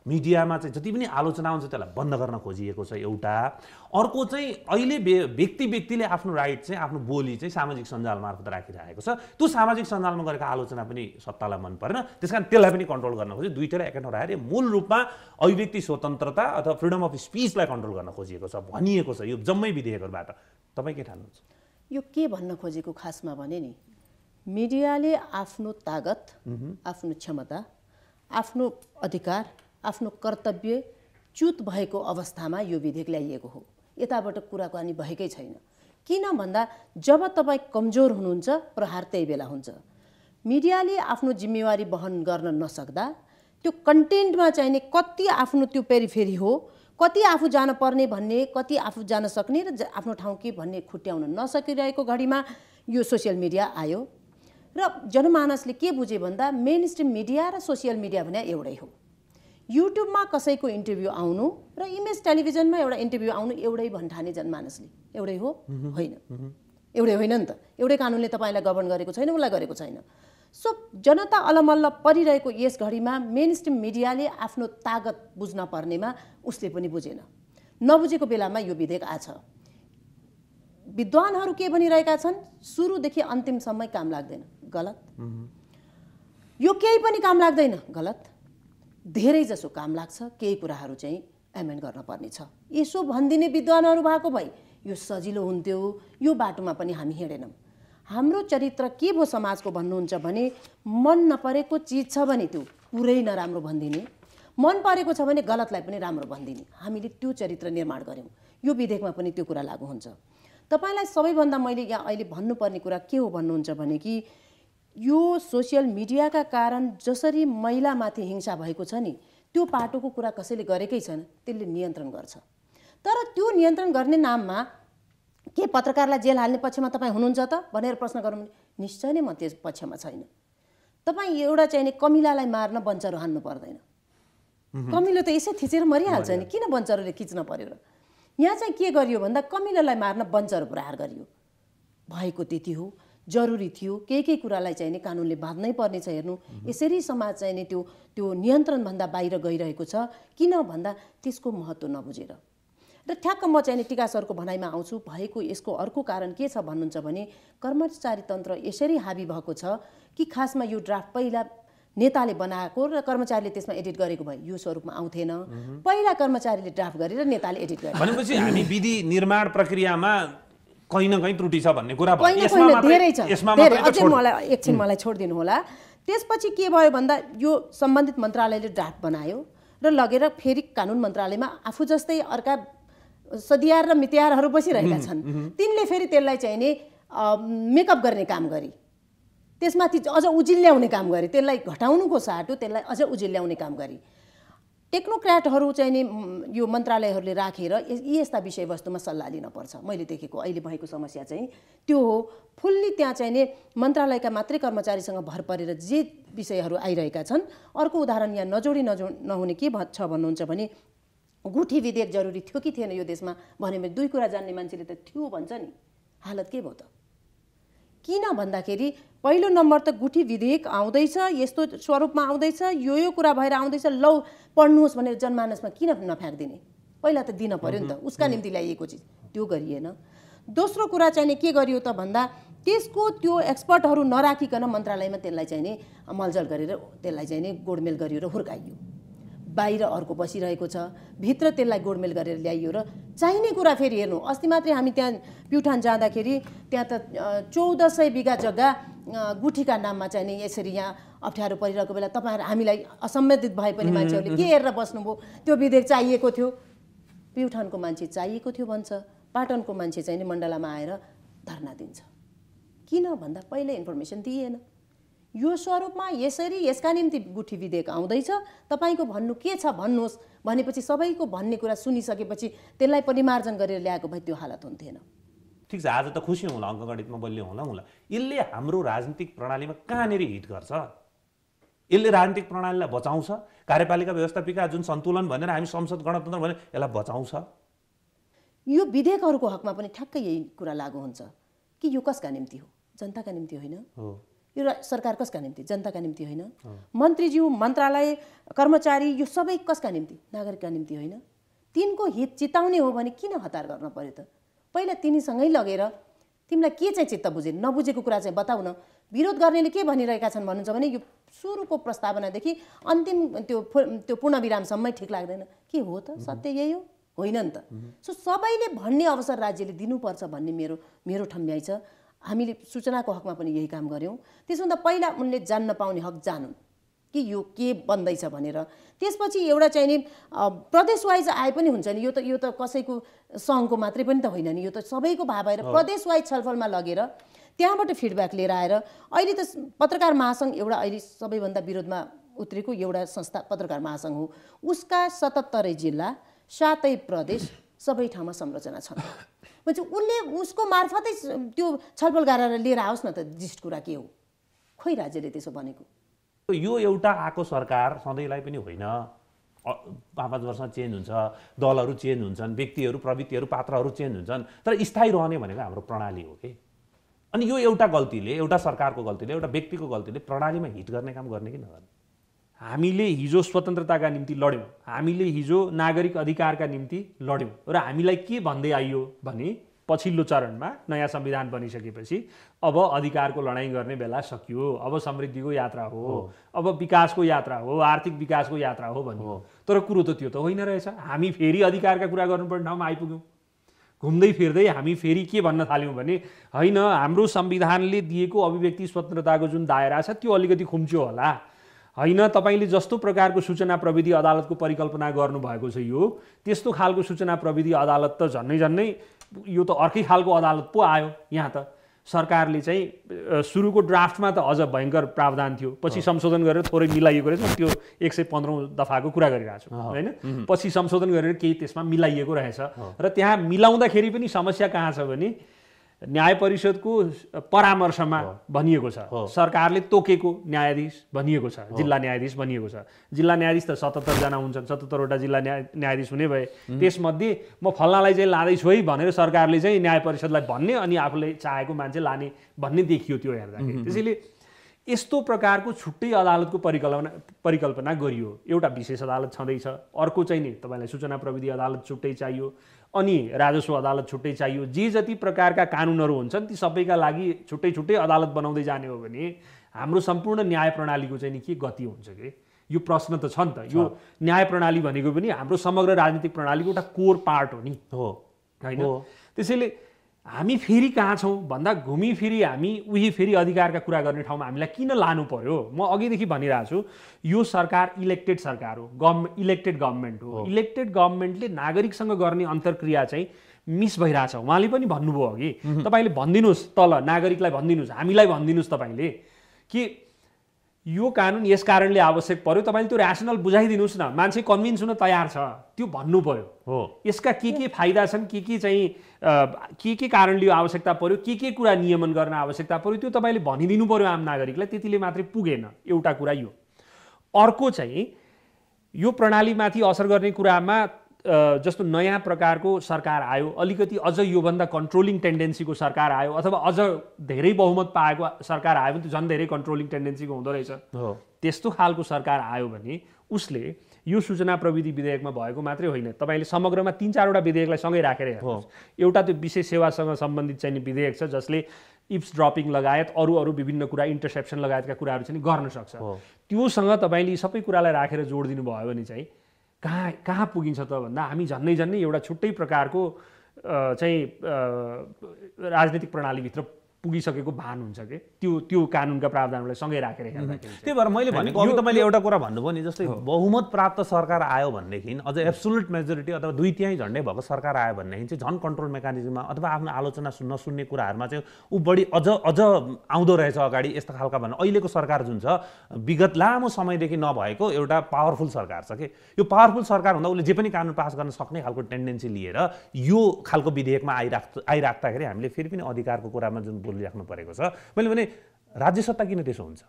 मिडियामा चाहिँ जति पनि आलोचना हुन्छ त्यसलाई बन्द गर्न खोजिएको छ एउटा। अर्को चाहिँ अहिले व्यक्ति व्यक्तिले आफ्नो राइट चाहिँ आफ्नो बोली चाहिँ सामाजिक सञ्जाल मार्फत राखिरहेको छ। त्यो सामाजिक सञ्जालमा गरेको आलोचना पनि सत्तालाई मन परेन। त्यस कारण त्यसलाई पनि कन्ट्रोल गर्न खोज्यो। दुइटै एक ठाउँ राखेर मूल रूपमा अभिव्यक्ति स्वतन्त्रता अथवा फ्रिडम अफ स्पिचलाई कन्ट्रोल गर्न खोजिएको छ भनिएको छ यो जम्मै विधेयकहरूबाट। तपाईँ के ठान्नुहुन्छ? यो के भन्न खोजेको खासमा भने नि मिडियाले आफ्नो तागत आफ्नो क्षमता आफ्नो अधिकार आफ्नो कर्तव्य च्युत भएको अवस्थामा यो विधेयक ल्याइएको हो। यताबाट कुराकानी भएकै छैन। किन भन्दा जब तपाईँ कमजोर हुनुहुन्छ प्रहार त्यही बेला हुन्छ। मिडियाले आफ्नो जिम्मेवारी वहन गर्न नसक्दा त्यो कन्टेन्टमा चाहिने कति आफ्नो त्यो पेरिफेरी हो कति आफू जान पर्ने भन्ने कति आफू जान सक्ने र आफ्नो ठाउँ के भन्ने खुट्याउन नसकिरहेको घडीमा यो सोसियल मिडिया आयो। र जनमानसले के बुझे भन्दा मेन स्ट्रिम मिडिया र सोसियल मिडिया भने एउटै हो। युट्युबमा कसैको इन्टरभ्यू आउनु र इमेज टेलिभिजनमा एउटा इन्टरभ्यू आउनु एउटै भन्ठाने जनमानसले। एउटै हो? होइन। एउटै होइन नि त। एउटै कानुनले तपाईँलाई गभर्न गरेको छैन उसलाई गरेको छैन। सो जनता अलमल्ल परिरहेको यस घडीमा मेन स्ट्रिम मिडियाले आफ्नो तागत बुझ्न पर्नेमा उसले पनि बुझेन। नबुझेको बेलामा यो विधेयक आछ। विद्वानहरू के भनिरहेका छन्? सुरुदेखि अन्तिमसम्मै काम लाग्दैन। गलत। यो केही पनि काम लाग्दैन। गलत। धेरै जसो काम लाग्छ केही कुराहरू चाहिँ एमेन्ड गर्न पर्नेछ यसो भनिदिने विद्वानहरू भएको भए यो सजिलो हुन्थ्यो यो बाटोमा पनि हामी हिँडेनौँ। हाम्रो चरित्र के भयो समाजको भन्नुहुन्छ भने मन नपरेको चिज छ भने त्यो पुरै नराम्रो भनिदिने। मन परेको छ भने गलतलाई पनि राम्रो भनिदिने। हामीले त्यो चरित्र निर्माण गऱ्यौँ। यो विधेयकमा पनि त्यो कुरा लागु हुन्छ। तपाईँलाई सबैभन्दा मैले यहाँ अहिले भन्नुपर्ने कुरा के हो भन्नुहुन्छ भने कि यो सोसियल मिडियाका कारण जसरी महिलामाथि हिंसा भएको छ नि त्यो पाटोको कुरा कसैले गरेकै छैन त्यसले नियन्त्रण गर्छ। तर त्यो नियन्त्रण गर्ने नाममा के पत्रकारलाई जेल हाल्ने पक्षमा तपाईँ हुनुहुन्छ त? भनेर प्रश्न गरौँ भने निश्चय नै म त्यस पक्षमा छैन। तपाईँ एउटा चाहिने कमिलालाई मार्न बन्चरो हान्नु पर्दैन। कमिलो त यसै थिचेर मरिहाल्छ नि किन बन्चरोले खिच्न पर्यो र? यहाँ चाहिँ के गरियो भन्दा कमिलोलाई मार्न बन्चरो प्रहार गरियो। भएको त्यति हो। जरुरी थियो। केही केही कुरालाई चाहिँ नि कानुनले बाँध्नै पर्नेछ हेर्नु। यसरी समाज चाहिँ नि त्यो त्यो नियन्त्रणभन्दा बाहिर गइरहेको छ। किन भन्दा त्यसको महत्त्व नबुझेर। र ठ्याक्क म चाहिँ नि टिका सरको भनाइमा आउँछु भएको यसको अर्को कारण के छ भन्नुहुन्छ भने कर्मचारी तन्त्र यसरी हाबी भएको छ कि खासमा यो ड्राफ्ट पहिला नेताले बनाएको र कर्मचारीले त्यसमा एडिट गरेको भए यो स्वरूपमा आउँथेन। पहिला कर्मचारीले ड्राफ्ट गरेर नेताले एडिट गरे भनेपछि हामी विधि निर्माण प्रक्रियामा कहीँ न कहीँ त्रुटि छ भन्ने कुरा धेरै अझै छोड- मलाई एकछिन मलाई छोडिदिनु होला। त्यसपछि के भयो भन्दा यो सम्बन्धित मन्त्रालयले ड्राफ्ट बनायो र लगेर फेरि कानुन मन्त्रालयमा आफू जस्तै अर्का सदियार र मितियारहरू बसिरहेका छन्। तिनले फेरि त्यसलाई चाहिँ नि मेकअप गर्ने काम गरी। त्यसमाथि अझ उजिल्याउने काम गरे। त्यसलाई घटाउनुको साटो त्यसलाई अझ उजिल्याउने काम गरी। टेक्नोक्राटहरू चाहिँ नि यो मन्त्रालयहरूले राखेर यी यस्ता विषयवस्तुमा सल्लाह लिनपर्छ। मैले देखेको अहिले भएको समस्या चाहिँ त्यो हो। फुल्ली त्यहाँ चाहिँ नि मन्त्रालयका मात्रै कर्मचारीसँग भर परेर जे विषयहरू आइरहेका छन् अर्को उदाहरण यहाँ नजोडी नजो नहुने के छ भन्नुहुन्छ भने गुठी विधेयक जरुरी थियो कि थिएन यो देशमा? भन्यो भने दुई कुरा जान्ने मान्छेले त थियो भन्छ नि। हालत के भयो त? किन भन्दाखेरि पहिलो नम्बर त गुठी विधेयक आउँदैछ यस्तो स्वरूपमा आउँदैछ यो यो कुरा भएर आउँदैछ लौ पढ्नुहोस् भनेर जनमानसमा किन नफ्याँकिदिने? पहिला त दिन पर्यो नि त उसका निम्ति ल्याइएको चिज त्यो गरिएन। दोस्रो कुरा चाहिँ नि के गरियो त भन्दा त्यसको त्यो एक्सपर्टहरू नराखिकन मन्त्रालयमा त्यसलाई चाहिँ नि मलजल गरेर त्यसलाई चाहिँ नि गोडमेल गरियो र हुर्काइयो। बाहिर अर्को बसिरहेको छ। भित्र त्यसलाई गोडमेल गरेर ल्याइयो र चाहिने कुरा फेरि हेर्नु अस्ति मात्रै हामी त्यहाँ प्युठान जाँदाखेरि त्यहाँ त चौध सय बिघा जग्गा गुठीका नाममा चाहिँ यसरी यहाँ अप्ठ्यारो परिरहेको बेला तपाईँहरू हामीलाई असम्बन्धित भए पनि मान्छेहरूले के हेरेर बस्नुभयो? त्यो विधेयक चाहिएको थियो। प्युठानको मान्छे चाहिएको थियो भन्छ। पाटनको मान्छे चाहिँ नि मण्डलामा आएर धर्ना दिन्छ। किन भन्दा पहिले इन्फर्मेसन दिइएन यो स्वरूपमा यसरी यसका निम्ति गुठी विधेयक आउँदैछ। तपाईँको भन्नु के छ भन्नुहोस्। भनेपछि सबैको भन्ने कुरा सुनिसकेपछि त्यसलाई परिमार्जन गरेर ल्याएको भए त्यो हालत हुन्थेन। ठिक छ आज त खुसी होला अङ्कगणितमा बलियो होला होला। यसले हाम्रो राजनीतिक प्रणालीमा कहाँनिर हिट गर्छ? यसले राजनीतिक प्रणालीलाई बचाउँछ? कार्यपालिका व्यवस्थापिका जुन सन्तुलन भनेर हामी संसद गणतन्त्र भनेर यसलाई बचाउँछ? यो विधेयकहरूको हकमा पनि ठ्याक्कै यही कुरा लागु हुन्छ। कि यो कसका निम्ति हो? जनताका निम्ति होइन। हो। यो सरकार कसका निम्ति? जनताका निम्ति होइन। मन्त्रीज्यू मन्त्रालय कर्मचारी यो सबै कसका निम्ति? नागरिकका निम्ति होइन। तिनको हित चिताउने हो भने किन हतार गर्न पर्यो त? पहिला तिनीसँगै लगेर तिमीलाई के चाहिँ चित्त बुझे? नबुझेको कुरा चाहिँ बताउ न विरोध गर्नेले के भनिरहेका छन् भन्नुहुन्छ भने यो सुरुको प्रस्तावनादेखि अन्तिम त्यो त्यो पूर्णविरामसम्मै ठिक लाग्दैन। के हो त? सत्य यही हो? होइन नि त। सो सबैले भन्ने अवसर राज्यले दिनुपर्छ भन्ने मेरो मेरो ठम्ब्याइ छ। हामीले सूचनाको हकमा पनि यही काम गऱ्यौँ। त्यसभन्दा पहिला उनले जान्न पाउने हक जानुन्। कि यो के बन्दैछ भनेर। त्यसपछि एउटा चाहिँ नि अ, प्रदेश वाइज आए पनि हुन्छ नि। यो त यो त कसैको सङ्घको मात्रै पनि त होइन नि। यो त सबैको भाव भएर प्रदेश वाइज छलफलमा लगेर त्यहाँबाट फिडब्याक लिएर आएर अहिले त पत्रकार महासङ्घ एउटा अहिले सबैभन्दा विरोधमा उत्रेको एउटा संस्था पत्रकार महासङ्घ हो। उसका सतहत्तरै जिल्ला सातै प्रदेश सबै ठाउँमा संरचना छन्। भनेपछि उसले उसको मार्फतै त्यो छलफल गरेर लिएर आओस् न त जिस्ट कुरा के हो? खोइ राज्यले त्यसो भनेको? यो एउटा आएको सरकार सधैँलाई पनि होइन। पाँच पाँच वर्षमा चेन्ज हुन्छ दलहरू चेन्ज हुन्छन् व्यक्तिहरू प्रवृत्तिहरू पात्रहरू चेन्ज हुन्छन् तर स्थायी रहने भनेको हाम्रो प्रणाली हो कि? अनि यो एउटा गल्तीले एउटा सरकारको गल्तीले एउटा व्यक्तिको गल्तीले प्रणालीमा हिट गर्ने काम गर्ने कि नगर्ने? हामीले हिजो स्वतन्त्रताका निम्ति लड्यौँ हामीले हिजो नागरिक अधिकारका निम्ति लड्यौँ र हामीलाई के भन्दै आइयो भने पछिल्लो चरणमा नयाँ संविधान बनिसकेपछि अब अधिकारको लडाइँ गर्ने बेला सकियो अब समृद्धिको यात्रा हो अब विकासको यात्रा हो आर्थिक विकासको यात्रा हो भन्यो। तर कुरो त त्यो त होइन रहेछ। हामी फेरि अधिकारका कुरा गर्नुपर्ने ठाउँमा आइपुग्यौँ। घुम्दै फिर्दै हामी फेरि के भन्न थाल्यौँ भने होइन हाम्रो संविधानले दिएको अभिव्यक्ति स्वतन्त्रताको जुन दायरा छ त्यो अलिकति खुम्च्यो होला। होइन तपाईँले जस्तो प्रकारको सूचना प्रविधि अदालतको परिकल्पना गर्नुभएको छ यो त्यस्तो खालको सूचना प्रविधि अदालत त झन्नै झन्नै यो त अर्कै खालको अदालत पो आयो यहाँ त। सरकारले चाहिँ सुरुको ड्राफ्टमा त अझ भयङ्कर प्रावधान थियो। पछि संशोधन गरेर थोरै मिलाइएको रहेछ। त्यो एक सय पन्ध्रौँ दफाको कुरा गरिरहेको छु होइन? पछि संशोधन गरेर केही त्यसमा मिलाइएको रहेछ। र त्यहाँ मिलाउँदाखेरि पनि समस्या कहाँ छ भने न्याय परिषदको परामर्शमा भनिएको छ। सरकारले तोकेको न्यायाधीश भनिएको छ। जिल्ला न्यायाधीश भनिएको छ। जिल्ला न्यायाधीश त सतहत्तरजना हुन्छन्। सतहत्तरवटा जिल्ला न्याय न्यायाधीश हुने भए त्यसमध्ये म फल्नालाई चाहिँ लाँदैछु है भनेर सरकारले चाहिँ न्याय परिषदलाई भन्ने अनि आफूले चाहेको मान्छे लाने भन्ने देखियो त्यो हेर्दाखेरि। त्यसैले यस्तो प्रकारको छुट्टै अदालतको परिकल्पना परिकल्पना गरियो। एउटा विशेष अदालत छँदैछ। अर्को चाहिँ नि तपाईँलाई सूचना प्रविधि अदालत छुट्टै चाहियो। अनि राजस्व अदालत छुट्टै चाहियो। जे जति प्रकारका कानुनहरू हुन्छन् ती सबैका लागि छुट्टै छुट्टै अदालत बनाउँदै जाने हो भने हाम्रो सम्पूर्ण न्याय प्रणालीको चाहिँ नि के गति हुन्छ कि? यो प्रश्न त छ नि त। यो न्याय प्रणाली भनेको पनि हाम्रो समग्र राजनीतिक प्रणालीको एउटा कोर पार्ट हो नि। हो। होइन। त्यसैले हामी फेरि कहाँ छौँ? भन्दा घुमी फिरी हामी उही फेरि अधिकारका कुरा गर्ने ठाउँमा हामीलाई किन लानु पर्यो? म अघिदेखि भनिरहेको छु यो सरकार इलेक्टेड सरकार हो गभर्मेन्ट इलेक्टेड गभर्मेन्ट हो। इलेक्टेड गभर्मेन्टले नागरिकसँग गर्ने अन्तर्क्रिया चाहिँ मिस भइरहेछ। उहाँले पनि भन्नुभयो अघि। तपाईँले भनिदिनुहोस् तल नागरिकलाई भनिदिनुहोस् हामीलाई भनिदिनुहोस् तपाईँले कि यो कानुन यस कारणले आवश्यक पर्यो। तपाईँले त्यो ऱ्यासनल बुझाइदिनुहोस् न। मान्छे कन्भिन्स हुन तयार छ। त्यो भन्नु पर्यो हो। यसका के के फाइदा छन्? के के चाहिँ के के कारणले यो आवश्यकता पर्यो? के के कुरा नियमन गर्न आवश्यकता पर्यो? त्यो तपाईँले भनिदिनु पर्यो आम नागरिकलाई। त्यतिले मात्रै पुगेन। एउटा कुरा यो। अर्को चाहिँ यो प्रणालीमाथि असर गर्ने कुरामा जस्तो नयाँ प्रकारको सरकार आयो अलिकति अझ योभन्दा कन्ट्रोलिङ टेन्डेन्सीको सरकार आयो अथवा अझ धेरै बहुमत पाएको सरकार आयो भने त झन् धेरै कन्ट्रोलिङ टेन्डेन्सीको हुँदो रहेछ। त्यस्तो खालको सरकार आयो भने उसले यो सूचना प्रविधि विधेयकमा भएको मात्रै होइन तपाईँले समग्रमा तिन चारवटा विधेयकलाई सँगै राखेर हेर्नुहोस्। एउटा त्यो विशेष सेवासँग सम्बन्धित चाहिँ विधेयक छ जसले इप्स ड्रपिङ लगायत अरू अरू विभिन्न कुरा इन्टरसेप्सन लगायतका कुराहरू चाहिँ गर्न सक्छ। त्योसँग तपाईँले सबै कुरालाई राखेर जोड दिनुभयो भने चाहिँ कहाँ कहाँ पुगिन्छ त भन्दा हामी झन्नै झन्नै एउटा छुट्टै प्रकारको चाहिँ राजनीतिक प्रणालीभित्र पुगिसकेको भान हुन्छ कि? त्यो त्यो कानुनका प्रावधानलाई सँगै राखेर हेर्दाखेरि। त्यही भएर मैले भनेको अघि तपाईँले एउटा कुरा भन्नुभयो नि जस्तै बहुमत प्राप्त सरकार आयो भनेदेखि अझ एब्सोल्युट मेजोरिटी अथवा दुई तिहाई झन्डै भएको सरकार आयो भनेदेखि चाहिँ झन् कन्ट्रोल मेकानिजममा अथवा आफ्नो आलोचना सुन्न सुन्ने कुराहरूमा चाहिँ ऊ बढी अझ अझ आउँदो रहेछ अगाडि यस्ता खालका भन्नु अहिलेको सरकार जुन छ विगत लामो समयदेखि नभएको एउटा पावरफुल सरकार छ कि? यो पावरफुल सरकार हुँदा उसले जे पनि कानुन पास गर्न सक्ने खालको टेन्डेन्सी लिएर यो खालको विधेयकमा आइराख् आइराख्दाखेरि हामीले फेरि पनि अधिकारको कुरामा जुन बोलिराख्नु परेको छ। मैले भने राज्य सत्ता किन त्यसो हुन्छ?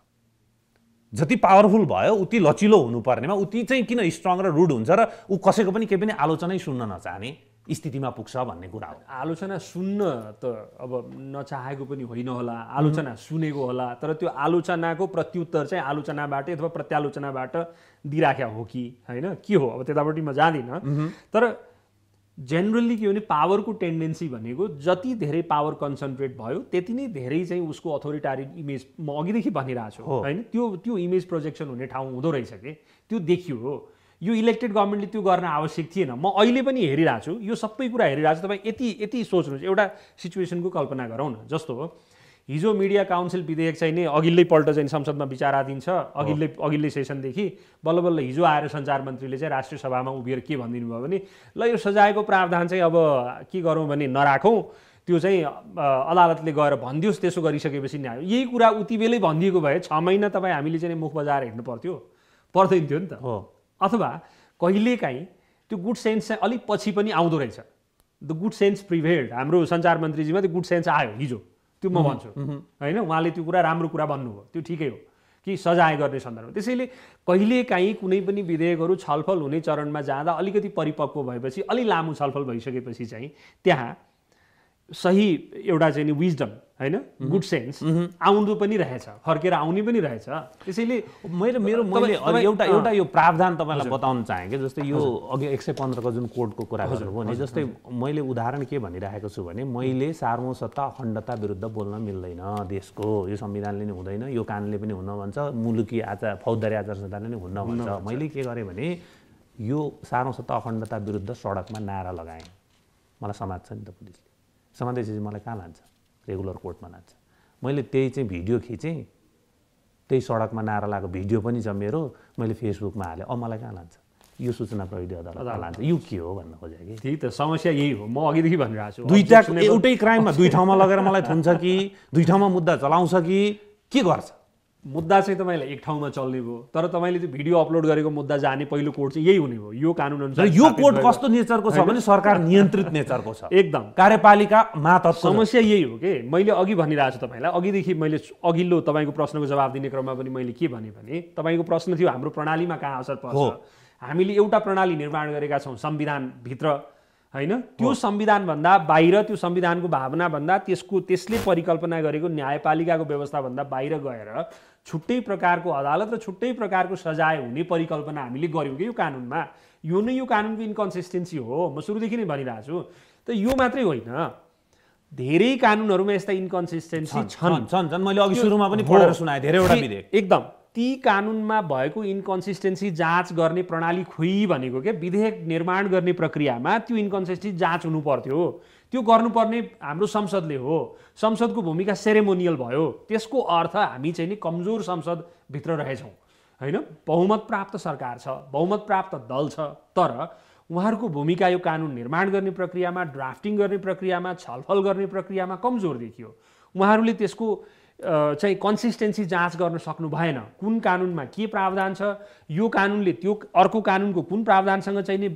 जति पावरफुल भयो उति लचिलो हुनुपर्नेमा उति चाहिँ किन स्ट्रङ र रुड हुन्छ र ऊ कसैको पनि केही पनि आलोचनै सुन्न नचाहने स्थितिमा पुग्छ भन्ने कुरा हो। आलोचना सुन्न त अब नचाहेको पनि होइन होला आलोचना सुनेको होला तर त्यो आलोचनाको प्रत्युत्तर चाहिँ आलोचनाबाटै अथवा प्रत्यालोचनाबाट दिइराख्या हो कि होइन? के हो? अब त्यतापट्टि म जाँदिनँ। तर जेनरली के भने पावरको टेन्डेन्सी भनेको जति धेरै पावर कन्सन्ट्रेट भयो त्यति नै धेरै चाहिँ उसको अथोरिटारियन इमेज म अघिदेखि भनिरहेको छु हो। होइन? त्यो त्यो इमेज प्रोजेक्सन हुने ठाउँ हुँदो रहेछ कि? त्यो देखियो हो। यो इलेक्टेड गभर्मेन्टले त्यो गर्न आवश्यक थिएन। म अहिले पनि हेरिरहेको छु। यो सबै कुरा हेरिरहेको छु। तपाईँ यति यति सोच्नुहोस्। एउटा सिचुएसनको कल्पना गरौँ न। जस्तो हो। हिजो मिडिया काउन्सिल विधेयक चाहिँ नि अघिल्लैपल्ट चाहिँ संसदमा विचाराधीन छ अघिल्लै अघिल्लै सेसनदेखि। बल्ल बल्ल हिजो आएर सञ्चार मन्त्रीले चाहिँ राष्ट्रिय सभामा उभिएर के भनिदिनु भयो भने ल यो सजायको प्रावधान चाहिँ अब के गरौँ भने नराखौँ त्यो चाहिँ अदालतले गएर भनिदियोस् त्यसो गरिसकेपछि न्याय। यही कुरा उति बेलै भनिदिएको भए छ महिना तपाईँ हामीले चाहिँ मुख बजाएर हिँड्नु पर्थ्यो। पर्दैन थियो नि त। हो। अथवा कहिलेकाहीँ त्यो गुड सेन्स चाहिँ अलिक पछि पनि आउँदो रहेछ। द गुड सेन्स प्रिभेल्ड हाम्रो सञ्चार मन्त्रीजीमा त्यो गुड सेन्स आयो हिजो। त्यो म भन्छु। होइन? उहाँले त्यो कुरा राम्रो कुरा भन्नुभयो। त्यो ठिकै हो कि सजाय गर्ने सन्दर्भमा। त्यसैले कहिलेकाहीँ कुनै पनि विधेयकहरू छलफल हुने चरणमा जाँदा अलिकति परिपक्व भएपछि अलि लामो छलफल भइसकेपछि चाहिँ त्यहाँ सही एउटा चाहिँ नि विजडम होइन? गुड सेन्स आउँदो पनि रहेछ फर्केर आउने पनि रहेछ। त्यसैले मैले मेरो मैले एउटा। एउटा यो प्रावधान तपाईँलाई बताउन चाहेँ कि जस्तै यो अघि एक सय पन्ध्रको जुन कोडको कुरा गर्नुभयो नि जस्तै मैले उदाहरण के भनिरहेको छु भने मैले सार्वसत्ता अखण्डता विरुद्ध बोल्न मिल्दैन देशको। यो संविधानले नै हुँदैन यो कानुनले पनि हुन भन्छ मुलुकी आचार फौजदारी आचार संहिताले नै हुन्न भन्छ। मैले के गरेँ भने यो सार्वसत्ता अखण्डता विरुद्ध सडकमा नारा लगाएँ। मलाई समाज छ नि त पुलिसले। चाहिँ मलाई कहाँ लान्छ? रेगुलर कोर्टमा लान्छ। मैले त्यही चाहिँ भिडियो खिचेँ। त्यही सडकमा नारा लगाएको भिडियो पनि छ मेरो। मैले फेसबुकमा हालेँ। अब मलाई कहाँ लान्छ? यो सूचना प्रविधि अदालतमा लान्छ। यो के हो भन्न खोजेँ कि? त्यही त समस्या यही हो। म अघिदेखि भनिरहेको छु। दुईवटा एउटै क्राइममा दुई ठाउँमा लगेर मलाई थुन्छ कि दुई ठाउँमा मुद्दा चलाउँछ कि के गर्छ? मुद्दा चाहिँ तपाईँलाई एक ठाउँमा चल्ने भयो तर तपाईँले त्यो भिडियो अपलोड गरेको मुद्दा जाने पहिलो कोड चाहिँ यही हुने भयो। यो कानुन अनुसार यो भएको- कस्तो नेचरको छ भने सरकार नियन्त्रित नेचरको छ। एकदम। कार्यपालिका छ। समस्या यही हो कि मैले अघि भनिरहेको छु तपाईँलाई अघिदेखि मैले अघिल्लो तपाईँको प्रश्नको जवाब दिने क्रममा पनि मैले के भने भने तपाईँको प्रश्न थियो हाम्रो प्रणालीमा कहाँ असर। पर्छ? हामीले एउटा प्रणाली निर्माण गरेका छौँ संविधानभित्र। होइन? त्यो संविधानभन्दा बाहिर त्यो संविधानको भावनाभन्दा त्यसको त्यसले परिकल्पना गरेको न्यायपालिकाको व्यवस्थाभन्दा बाहिर गएर छुट्टै प्रकारको अदालत र छुट्टै प्रकारको सजाय हुने परिकल्पना हामीले गऱ्यौँ कि यो कानुनमा? यो नै यो कानुनको इन्कन्सिस्टेन्सी हो। म सुरुदेखि नै भनिरहेको छु। त यो मात्रै होइन। धेरै कानुनहरूमा यस्ता इन्कन्सिस्टेन्सी छन् छन्। मैले अघि सुरुमा पनि। पढेर सुनाएँ। धेरैवटा विधेयक। एकदम। ती कानुनमा भएको इन्कन्सिस्टेन्सी जाँच गर्ने प्रणाली खोइ भनेको के? विधेयक निर्माण गर्ने प्रक्रियामा त्यो इन्कन्सिस्टेन्सी जाँच हुनु पर्थ्यो त्यो गर्नुपर्ने हाम्रो संसदले हो। संसदको भूमिका सेरेमोनियल भयो। त्यसको अर्थ हामी चाहिँ नि कमजोर संसदभित्र रहेछौँ। होइन? बहुमत प्राप्त सरकार छ बहुमत प्राप्त दल छ तर उहाँहरूको भूमिका यो कानुन निर्माण गर्ने प्रक्रियामा ड्राफ्टिङ गर्ने प्रक्रियामा छलफल गर्ने प्रक्रियामा कमजोर देखियो। उहाँहरूले त्यसको चाहिँ कन्सिस्टेन्सी जाँच गर्न सक्नु भएन। कुन कानुनमा के प्रावधान छ? यो कानुनले त्यो अर्को कानुनको कुन प्रावधानसँग चाहिँ नि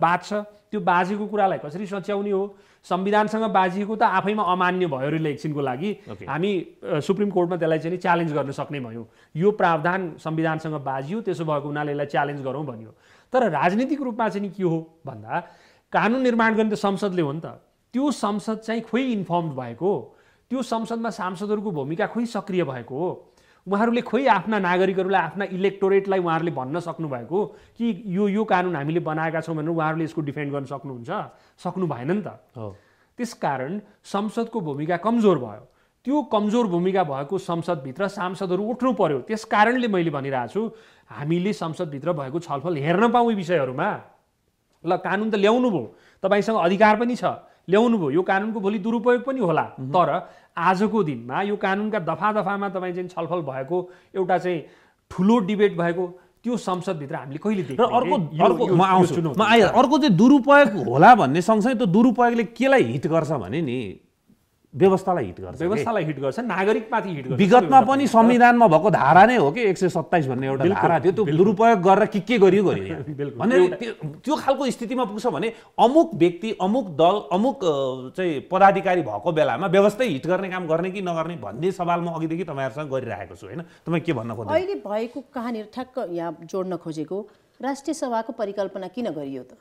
बाँच्छ? त्यो बाजेको कुरालाई कसरी सच्याउने हो? संविधानसँग बाजिएको त आफैमा अमान्य भयो एकछिनको लागि। Okay. हामी अ, सुप्रिम कोर्टमा त्यसलाई चाहिँ नि च्यालेन्ज गर्न सक्ने भयौँ। यो प्रावधान संविधानसँग बाजियो त्यसो भएको हुनाले यसलाई च्यालेन्ज गरौँ भन्यो। तर राजनीतिक रूपमा चाहिँ के हो भन्दा कानुन निर्माण गर्ने त संसदले हो नि त। त्यो संसद चाहिँ खोइ इन्फर्म भएको त्यो संसदमा सांसदहरूको भूमिका खोइ सक्रिय भएको हो। उहाँहरूले खोइ आफ्ना नागरिकहरूलाई आफ्ना इलेक्टोरेटलाई उहाँहरूले भन्न सक्नुभएको कि यो यो कानुन हामीले बनाएका छौँ भनेर उहाँहरूले यसको डिफेन्ड गर्न सक्नुहुन्छ? सक्नु भएन नि त। हो। त्यसकारण संसदको भूमिका कमजोर भयो। त्यो कमजोर भूमिका भएको संसदभित्र सांसदहरू उठ्नु पर्यो। त्यस कारणले मैले भनिरहेको छु हामीले संसदभित्र भएको छलफल हेर्न पाउँ यी विषयहरूमा? ल कानुन त ल्याउनु भयो तपाईँसँग अधिकार पनि छ। ल्याउनु भयो यो कानुनको भोलि दुरुपयोग पनि होला। तर आजको दिनमा यो कानुनका दफा दफामा तपाईँ चाहिँ छलफल भएको एउटा चाहिँ ठुलो डिबेट भएको त्यो संसदभित्र हामीले कहिले र अर्को अर्को म आउँछु। म अर्को चाहिँ दुरुपयोग होला भन्ने सँगसँगै त्यो दुरुपयोगले केलाई हिट गर्छ भने नि? व्यवस्थालाई हिट गर्छ के? व्यवस्थालाई हिट गर्छ नागरिकमाथि हिट गर्छ। विगतमा पनि संविधानमा भएको धारा नै हो कि एक सय सत्ताइस भन्ने एउटा धारा थियो त्यो दुरुपयोग गरेर के के गरियो गरियो। भने त्यो त्यो खालको स्थितिमा पुग्छ भने अमुक व्यक्ति अमुक दल अमुक चाहिँ पदाधिकारी भएको बेलामा व्यवस्थै हिट गर्ने काम गर्ने कि नगर्ने भन्ने सवाल म अघिदेखि तपाईँहरूसँग गरिरहेको छु होइन? तपाईँ के भन्न खोज्नु? अहिले भएको कहानीहरू ठ्याक्क यहाँ जोड्न खोजेको राष्ट्रिय सभाको परिकल्पना किन गरियो त?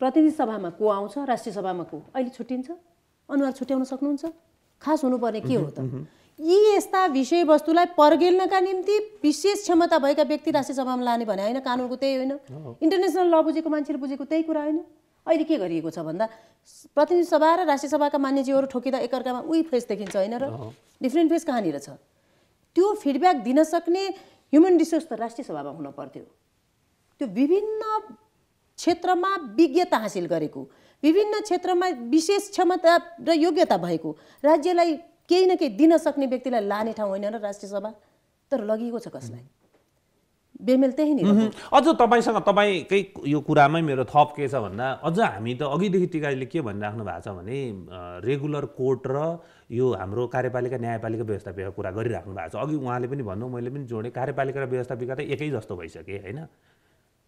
प्रतिनिधि सभामा को आउँछ राष्ट्रिय सभामा को? अहिले छुट्टिन्छ? अनुहार छुट्याउन सक्नुहुन्छ? खास हुनुपर्ने के हो त? यी यस्ता विषयवस्तुलाई पर्गेल्नका निम्ति विशेष क्षमता भएका व्यक्ति राष्ट्रिय सभामा लाने भने होइन कानुनको त्यही होइन। इन्टरनेसनल ल बुझेको मान्छेले बुझेको त्यही कुरा होइन। अहिले के गरिएको छ भन्दा प्रतिनिधि सभा र राष्ट्रिय सभाका मान्यजीहरू ठोकिँदा एकअर्कामा उही फेस देखिन्छ होइन र डिफ्रेन्ट फेस कहाँनिर छ? त्यो फिडब्याक दिन सक्ने ह्युमन रिसोर्स त राष्ट्रिय सभामा हुन पर्थ्यो। त्यो विभिन्न क्षेत्रमा विज्ञता हासिल गरेको विभिन्न क्षेत्रमा विशेष क्षमता र योग्यता भएको राज्यलाई केही न केही दिन सक्ने व्यक्तिलाई लाने ठाउँ होइन र राष्ट्रिय सभा? तर लगिएको छ कसलाई? बेमेल त्यहीँनिर हो। अझ तपाईँसँग तपाईँकै यो कुरामै मेरो थप के छ भन्दा अझ हामी त अघिदेखि टिकाले के भनिराख्नु भएको छ भने रेगुलर कोर्ट र यो हाम्रो कार्यपालिका न्यायपालिका व्यवस्थापिका कुरा गरिराख्नु भएको छ। अघि उहाँले पनि भन्नु मैले पनि जोडेँ कार्यपालिका र व्यवस्थापिका त एकै जस्तो भइसके होइन?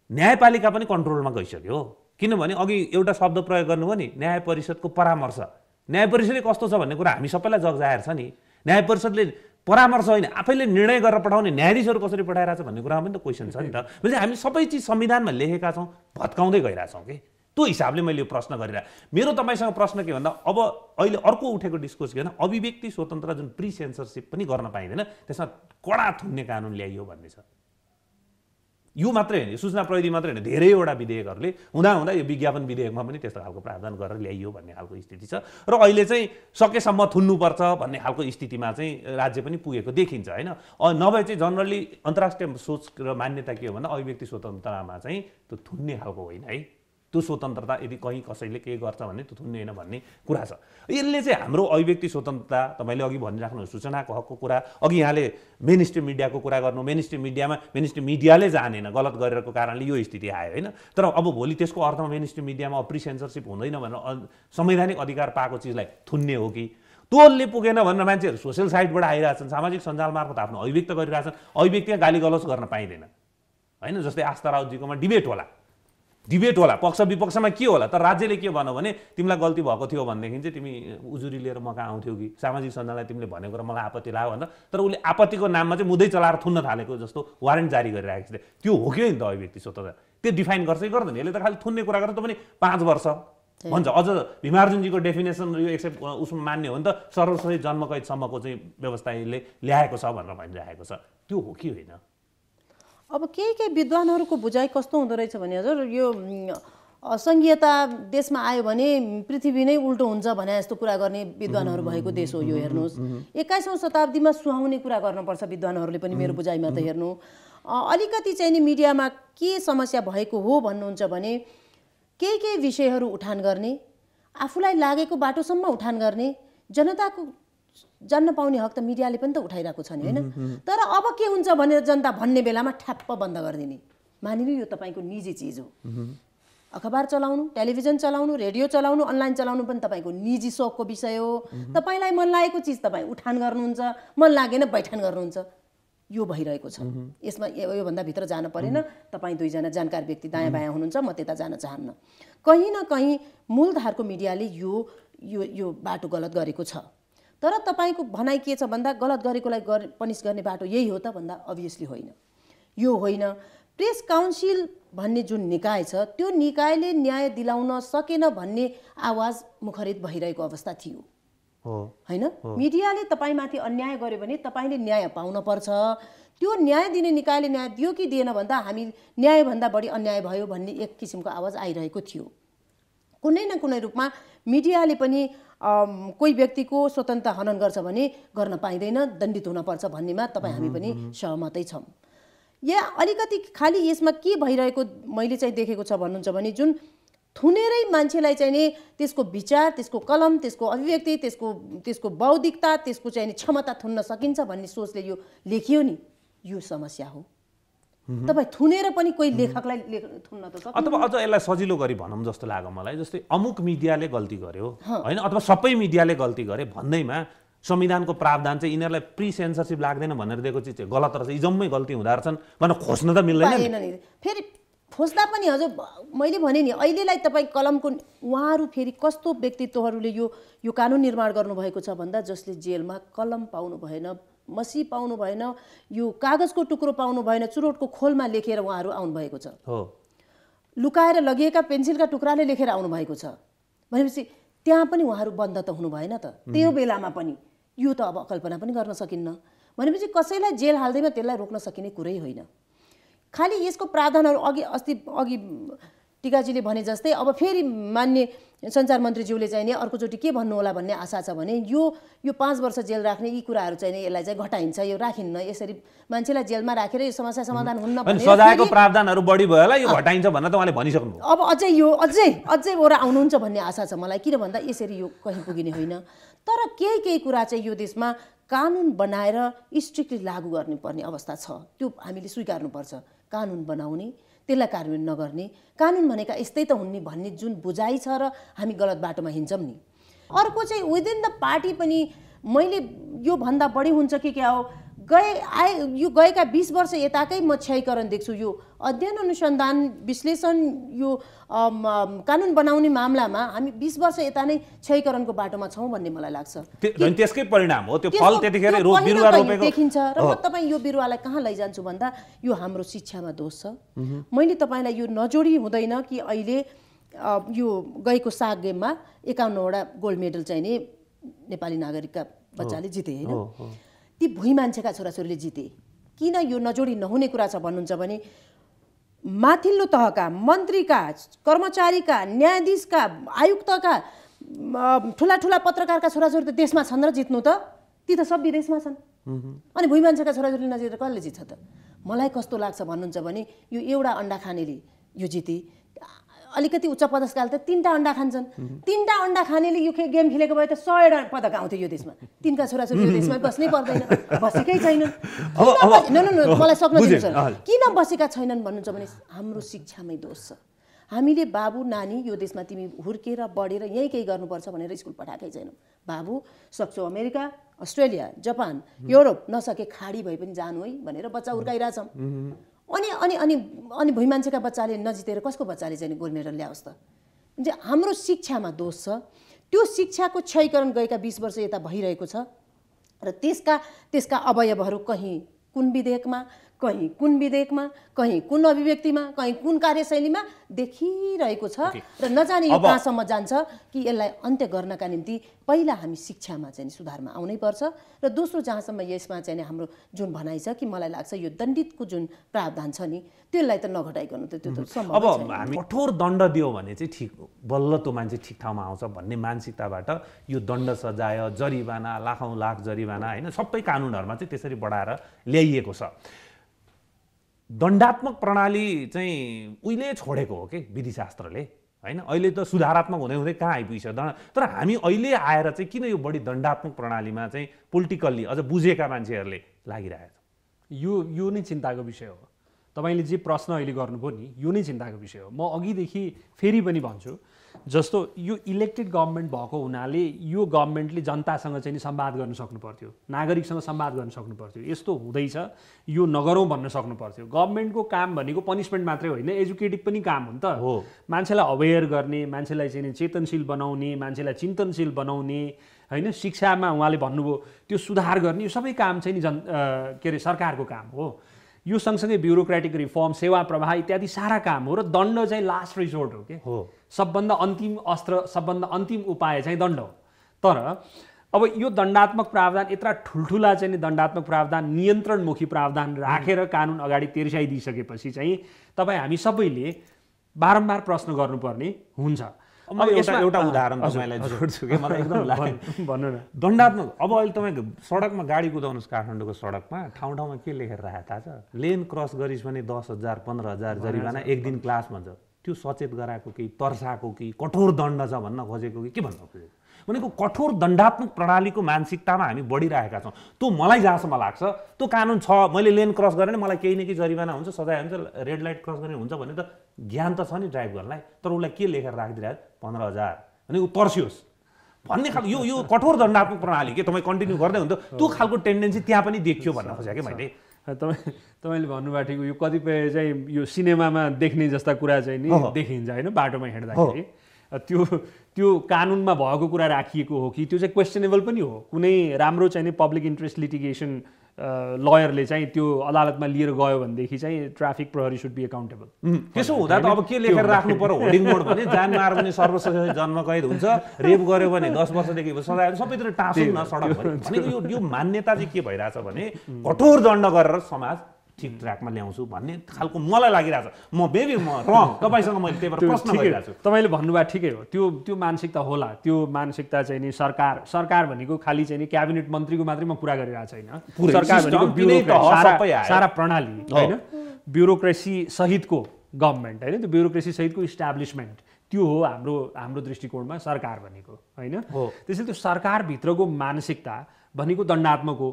न्यायपालिका पनि कन्ट्रोलमा गइसक्यो किनभने अघि एउटा शब्द प्रयोग गर्नुभयो नि न्याय परिषदको परामर्श। न्याय परिषदले कस्तो छ भन्ने कुरा हामी सबैलाई जगजाहेर छ नि। न्याय परिषदले परामर्श होइन आफैले निर्णय गरेर पठाउने न्यायाधीशहरू कसरी पठाइरहेछ भन्ने कुरामा पनि त क्वेसन छ नि त। भने हामी सबै चिज संविधानमा लेखेका छौँ भत्काउँदै गइरहेछौँ कि? त्यो हिसाबले मैले यो प्रश्न गरिरहेको मेरो तपाईँसँग प्रश्न के भन्दा अब अहिले अर्को उठेको डिस्कोर्स के भन्दा अभिव्यक्ति स्वतन्त्र जुन प्री सेन्सरसिप पनि गर्न पाइँदैन त्यसमा कडा थुन्ने कानुन ल्याइयो भन्ने छ। यो मात्रै होइन सूचना प्रविधि मात्रै होइन। धेरैवटा विधेयकहरूले हुँदा यो विज्ञापन विधेयकमा पनि त्यस्तो खालको प्रावधान गरेर ल्याइयो भन्ने खालको स्थिति छ। र अहिले चाहिँ सकेसम्म थुन्नुपर्छ भन्ने खालको स्थितिमा चाहिँ राज्य पनि पुगेको देखिन्छ होइन? नभए चाहिँ जनरली अन्तर्राष्ट्रिय सोच र मान्यता के हो भन्दा अभिव्यक्ति स्वतन्त्रतामा चाहिँ त्यो थुन्ने खालको होइन है। त्यो स्वतन्त्रता यदि कहीँ कसैले के गर्छ भने त्यो थुन्ने होइन भन्ने कुरा छ। यसले चाहिँ हाम्रो अभिव्यक्ति स्वतन्त्रता तपाईँले अघि भनिराख्नु सूचनाको हकको कुरा अघि यहाँले मेन स्ट्रिम मिडियाको कुरा गर्नु मेन स्ट्रिम मिडियामा मेन स्ट्रिम मिडियाले जानेन गलत गरेको कारणले यो स्थिति आयो होइन। तर अब भोलि त्यसको अर्थमा मेन स्ट्रिम मिडियामा प्री सेन्सरसिप हुँदैन भनेर संवैधानिक अधिकार पाएको चिजलाई थुन्ने हो कि? तोलले पुगेन भनेर मान्छेहरू सोसियल साइटबाट आइरहेछन् सामाजिक सञ्जाल मार्फत आफ्नो अभिव्यक्त गरिरहेछन् अभिव्यक्तिमा गाली गलौज गर्न पाइँदैन। होइन जस्तै आस्था राउतजीकोमा डिबेट होला। डिबेट होला पक्ष विपक्षमा के होला? तर राज्यले के भन्यो भने तिमीलाई गल्ती भएको थियो भनेदेखि चाहिँ तिमी उजुरी लिएर म कहाँ आउँथ्यौ कि? सामाजिक सञ्जाललाई तिमीले भनेको र मलाई आपत्ति लाग्यो भनेर। तर उसले आपत्तिको नाममा चाहिँ मुदै चलाएर थुन्न थालेको जस्तो वारेन्ट जारी गरिरहेको छ त्यो हो कि होइन त अभिव्यक्ति स्वतन्त्र त्यो डिफाइन गर्छ कि गर्दैन? यसले त खालि थुन्ने कुरा गर्छ त पनि पाँच वर्ष। भन्छ अझ भीमार्जुनजीको डेफिनेसन यो एक्सेप्ट उसमा मान्ने हो भने त सर्वसहित जन्मकैदसम्मको चाहिँ व्यवस्था यसले ल्याएको छ भनेर भनिरहेको छ। त्यो हो कि होइन? अब केही केही विद्वानहरूको बुझाइ कस्तो हुँदो रहेछ भने हजुर यो उम्, असङ्घीयता देशमा आयो भने पृथ्वी नै उल्टो हुन्छ भने जस्तो कुरा गर्ने विद्वानहरू भएको देश हो यो हेर्नुहोस्। एक्काइसौँ शताब्दीमा सुहाउने कुरा गर्नुपर्छ विद्वानहरूले पनि मेरो बुझाइमा त हेर्नु। अलिकति चाहिँ नि मिडियामा के समस्या भएको हो भन्नुहुन्छ भने केही केही विषयहरू उठान गर्ने आफूलाई लागेको बाटोसम्म उठान गर्ने जनताको जान्न पाउने हक त मिडियाले पनि त उठाइरहेको छ नि होइन? तर अब के हुन्छ भनेर जनता भन्ने बेलामा ठ्याप्प बन्द गरिदिने। मानिलिनु यो तपाईँको निजी चिज हो। अखबार चलाउनु टेलिभिजन चलाउनु रेडियो चलाउनु अनलाइन चलाउनु पनि तपाईँको निजी सोखको विषय हो। तपाईँलाई मन लागेको चिज तपाईँ उठान गर्नुहुन्छ मन लागेन बैठान गर्नुहुन्छ। यो भइरहेको छ। यसमा योभन्दा भित्र जान परेन। तपाईँ दुईजना जानकार व्यक्ति दायाँ बायाँ हुनुहुन्छ म त्यता जान चाहन्न। कहीँ न कहीँ मूलधारको मिडियाले यो यो यो बाटो गलत गरेको छ। तर तपाईँको भनाइ के छ भन्दा गलत गरेकोलाई गर पनिस गर्ने बाटो यही हो त भन्दा अभियसली होइन। यो होइन। प्रेस काउन्सिल भन्ने जुन निकाय छ त्यो निकायले न्याय दिलाउन सकेन भन्ने आवाज मुखरित भइरहेको अवस्था थियो। होइन? मिडियाले तपाईँमाथि अन्याय गर्यो भने तपाईँले न्याय पाउन पर्छ। त्यो न्याय दिने निकायले न्याय दियो कि दिएन भन्दा हामी न्यायभन्दा बढी अन्याय भयो भन्ने एक किसिमको आवाज आइरहेको थियो। कुनै न कुनै रूपमा मिडियाले पनि कोही व्यक्तिको स्वतन्त्रता हनन गर्छ भने गर्न पाइँदैन दण्डित हुनपर्छ भन्नेमा तपाईँ हामी पनि सहमतै छौँ। या अलिकति खालि यसमा के भइरहेको मैले चाहिँ देखेको छ भन्नुहुन्छ भने जुन थुनेरै मान्छेलाई चाहिँ नि त्यसको विचार त्यसको कलम त्यसको अभिव्यक्ति त्यसको त्यसको बौद्धिकता त्यसको चाहिँ क्षमता थुन्न सकिन्छ भन्ने सोचले यो लेखियो नि यो समस्या हो। तपाईँ थुनेर पनि कोही लेखकलाई लेख थुन्न त सक्छ अथवा अझ यसलाई सजिलो गरी भनौँ जस्तो लाग्यो मलाई जस्तै अमुक मिडियाले गल्ती गर्यो होइन? अथवा सबै मिडियाले गल्ती गरे भन्दैमा संविधानको प्रावधान चाहिँ यिनीहरूलाई प्री सेन्सरसिप लाग्दैन भनेर दिएको चिज चाहिँ गलत रहेछ यी जम्मै गल्ती हुँदो रहेछन् भनेर खोज्न त मिल्दैन फेरि खोज्दा पनि हजुर मैले भने नि अहिलेलाई तपाईँ कलमको उहाँहरू फेरि कस्तो व्यक्तित्वहरूले यो यो कानुन निर्माण गर्नुभएको छ भन्दा जसले जेलमा कलम पाउनु भएन मसी पाउनु भएन यो कागजको टुक्रो पाउनु भएन चुरोटको खोलमा लेखेर उहाँहरू आउनुभएको छ। हो। लुकाएर लगिएका पेन्सिलका टुक्राले लेखेर आउनुभएको छ। भनेपछि त्यहाँ पनि उहाँहरू बन्द त हुनु भएन त। त्यो बेलामा पनि यो त अब कल्पना पनि गर्न सकिन्न। भनेपछि कसैलाई जेल हाल्दैमा त्यसलाई रोक्न सकिने कुरै होइन। खालि यसको प्रावधानहरू अघि अस्ति अघि टिकाजीले भने जस्तै अब फेरि मान्य सञ्चार मन्त्रीज्यूले चाहिँ नि अर्कोचोटि के भन्नु होला भन्ने आशा छ भने यो यो पाँच वर्ष जेल राख्ने यी कुराहरू चाहिँ यसलाई चाहिँ घटाइन्छ यो राखिन्न यसरी मान्छेलाई जेलमा राखेर यो समस्या समाधान हुन्न सजायको प्रावधानहरू बढी भयो होला यो घटाइन्छ भनेर त उहाँले भनिसक्नुभयो अब अझै यो अझै अझै ओरा आउनुहुन्छ भन्ने आशा छ मलाई किन भन्दा यसरी यो कहीँ पुगिने होइन। तर केही केही कुरा चाहिँ यो देशमा कानुन बनाएर स्ट्रिक्टली लागू गर्नुपर्ने अवस्था छ त्यो हामीले स्वीकार्नुपर्छ कानुन बनाउने। त्यसलाई कार्यान्वयन नगर्ने। कानुन भनेका यस्तै त हुन् नि भन्ने जुन बुझाइ छ र हामी गलत बाटोमा हिँड्छौँ नि। अर्को चाहिँ विदिन द पार्टी पनि मैले योभन्दा बढी हुन्छ कि क्या हो? गए आए यो गएका बिस वर्ष यताकै म क्षयकरण देख्छु। यो अध्ययन अनुसन्धान विश्लेषण यो कानुन बनाउने मामलामा हामी बिस वर्ष यता नै क्षयकरणको बाटोमा छौँ भन्ने मलाई लाग्छ। त्यसकै परिणाम हो? त्यो फल त्यतिखेर देखिन्छ। र। म तपाईँ यो बिरुवालाई कहाँ लैजान्छु भन्दा यो हाम्रो शिक्षामा दोष छ। मैले तपाईँलाई यो नजोडी हुँदैन कि अहिले यो गएको साग गेममा एकाउन्नवटा गोल्ड मेडल चाहिँ नि नेपाली नागरिकका बच्चाले जिते होइन। ती भुइँ मान्छेका छोराछोरीले जिते। किन यो नजोडी नहुने कुरा छ भन्नुहुन्छ भने माथिल्लो तहका मन्त्रीका कर्मचारीका न्यायाधीशका आयुक्तका ठुला ठुला पत्रकारका छोराछोरी त देशमा छन् र जित्नु त। ती त सब विदेशमा छन्। अनि भुइँ मान्छेका छोराछोरीले नजितेर कसले जित्छ त? मलाई कस्तो लाग्छ भन्नुहुन्छ भने यो एउटा अन्डा खानेले यो जिते। अलिकति उच्च पदस्थकाले त तिनवटा अन्डा खान्छन्। तिनवटा अन्डा खानेले यो खे- गेम खेलेको भए त सयवटा पदक आउँथ्यो यो देशमा। तिनका छोराछोरी यो देशमा बस्नै पर्दैन? बसेकै छैनन्। मलाई सक्न। किन बसेका छैनन् भन्नुहुन्छ भने हाम्रो शिक्षामै दोष छ। हामीले बाबु नानी यो देशमा तिमी हुर्केर बढेर यहीँ केही गर्नुपर्छ भनेर स्कुल पठाएकै छैनौँ। बाबु सक्छौ अमेरिका अस्ट्रेलिया जापान युरोप नसके खाडी भए पनि जानु है भनेर बच्चा हुर्काइरहेछौँ। अनि अनि अनि अनि भुइँ मान्छेका बच्चाले नजितेर कसको बच्चाले चाहिँ गोल्ड मेडल ल्याओस् त? जे हाम्रो शिक्षामा दोष छ त्यो शिक्षाको क्षयकरण गएका बिस वर्ष यता भइरहेको छ र त्यसका त्यसका अवयवहरू कहीँ कुन विधेयकमा कहीँ कुन विधेयकमा कहीँ कुन अभिव्यक्तिमा कहीँ कुन कार्यशैलीमा देखिरहेको छ र नजाने यो कहाँसम्म जान्छ कि यसलाई अन्त्य गर्नका निम्ति पहिला हामी शिक्षामा चाहिँ सुधारमा आउनै पर्छ र दोस्रो जहाँसम्म यसमा चाहिँ हाम्रो जुन भनाइ छ कि मलाई लाग्छ यो दण्डितको जुन प्रावधान छ नि त्यसलाई त नघटाइकन त त्यो त अब। हामी कठोर दण्ड दियो भने चाहिँ ठिक बल्ल त्यो मान्छे ठिक ठाउँमा आउँछ भन्ने मानसिकताबाट यो दण्ड सजाय जरिवाना लाखौँ लाख जरिवाना होइन सबै कानुनहरूमा चाहिँ त्यसरी बढाएर ल्याइएको छ। दण्डात्मक प्रणाली चाहिँ उहिले छोडेको हो कि विधिशास्त्रले? होइन? अहिले त सुधारात्मक हुँदै हुँदै कहाँ आइपुग्छ तर हामी अहिले आएर चाहिँ किन यो बढी दण्डात्मक प्रणालीमा चाहिँ पोलिटिकल्ली अझ बुझेका मान्छेहरूले लागिरहेको छ यो यो नै चिन्ताको विषय हो। तपाईँले जे प्रश्न अहिले गर्नुभयो नि यो नै चिन्ताको विषय हो। म अघिदेखि फेरि पनि भन्छु जस्तो यो इलेक्टेड गभर्मेन्ट भएको हुनाले यो गभर्मेन्टले जनतासँग चाहिँ नि संवाद गर्न सक्नु पर्थ्यो नागरिकसँग संवाद गर्न सक्नु पर्थ्यो यस्तो हुँदैछ यो नगरौँ भन्न सक्नु पर्थ्यो गभर्मेन्टको काम भनेको पनिसमेन्ट मात्रै होइन एजुकेटिभ पनि काम हो नि त। हो। मान्छेलाई अवेर गर्ने मान्छेलाई चाहिँ नि चेतनशील बनाउने मान्छेलाई चिन्तनशील बनाउने होइन? शिक्षामा उहाँले भन्नुभयो त्यो सुधार गर्ने यो सबै काम चाहिँ नि जन के अरे सरकारको काम हो। यो सँगसँगै ब्युरोक्रेटिक रिफर्म सेवा प्रवाह इत्यादि सारा काम हो र दण्ड चाहिँ लास्ट रिसोर्ट हो कि? हो। सबभन्दा अन्तिम अस्त्र सबभन्दा अन्तिम उपाय चाहिँ दण्ड हो। तर अब यो दण्डात्मक प्रावधान यत्र ठुल्ठुला चाहिँ नि दण्डात्मक प्रावधान नियन्त्रणमुखी प्रावधान राखेर कानुन अगाडि तेर्स्याइदिइसकेपछि चाहिँ तपाईँ हामी सबैले बारम्बार प्रश्न गर्नुपर्ने हुन्छ। एउटा एउटा उदाहरण तपाईँलाई जोड्छु कि? मलाई एकदम लाग्यो। भन्नु न। दण्डात्मक अब अहिले तपाईँको सडकमा गाडी कुदाउनुहोस् काठमाडौँको सडकमा ठाउँ ठाउँमा के लेखेर राखेको थाहा छ? लेन क्रस गरिस् भने दस हजार पन्ध्र हजार जरिवाना एक दिन क्लास भन्छ त्यो सचेत गराएको कि तर्साएको कि कठोर दण्ड छ भन्न खोजेको कि के भन्न खोजेको? भनेको कठोर दण्डात्मक प्रणालीको मानसिकतामा हामी बढिरहेका छौँ। त्यो मलाई जहाँसम्म लाग्छ त्यो कानुन छ मैले लेन क्रस गरेँ भने मलाई केही न केही जरिवाना हुन्छ सजाय हुन्छ रेड लाइट क्रस गर्ने हुन्छ भने त ज्ञान त छ नि ड्राइभ गर्नलाई तर उसलाई के लेखेर राखिदिरहेको पन्ध्र हजार। भने ऊ तर्सियोस्। भन्ने खालको यो यो कठोर दण्डात्मक प्रणाली के? तपाईँ कन्टिन्यू गर्दै हुन्थ्यो त्यो खालको टेन्डेन्सी त्यहाँ पनि देखियो भन्न खोजेँ कि मैले। तपाईँ तपाईँले भन्नुभएको ठिक यो कतिपय चाहिँ यो सिनेमामा देख्ने जस्ता कुरा चाहिँ नि देखिन्छ होइन बाटोमा हिँड्दाखेरि। त्यो त्यो कानुनमा भएको कुरा राखिएको हो कि त्यो चाहिँ क्वेसनेबल पनि हो। कुनै राम्रो चाहिँ नि पब्लिक इन्ट्रेस्ट लिटिगेसन लयरले चाहिँ त्यो अदालतमा लिएर गयो भनेदेखि चाहिँ ट्राफिक प्रहरी सुड बी एकाउन्टेबल त्यसो हुँदा त अब के लेखेर राख्नु पर्यो? होर्डिङ बोर्ड भने जान मार भने सर्वश्रेष्ठ जन्म कैद हुन्छ रेप गर्यो भने दस वर्षदेखि सजाय सबैतिर टाँसौँ न सडक यो यो मान्यता चाहिँ के भइरहेछ भने कठोर दण्ड गरेर समाज ठिक ट्र्याकमा ल्याउँछु भन्ने खालको मलाई लागिरहेको छ। म बेबी म रङ तपाईँसँग मैले त्यही भएर प्रश्न गरिरहेको छु। तपाईँले भन्नुभएको ठिकै हो। त्यो त्यो मानसिकता होला। त्यो मानसिकता चाहिँ नि सरकार सरकार भनेको खालि चाहिँ नि क्याबिनेट मन्त्रीको मात्रै म कुरा गरिरहेको छैन। सरकार भनेको सारा प्रणाली होइन? ब्युरोक्रेसी सहितको गभर्मेन्ट होइन? त्यो ब्युरोक्रेसी सहितको इस्टाब्लिसमेन्ट त्यो हो हाम्रो हाम्रो दृष्टिकोणमा सरकार भनेको होइन? त्यसैले त्यो सरकारभित्रको मानसिकता भनेको दण्डात्मक हो।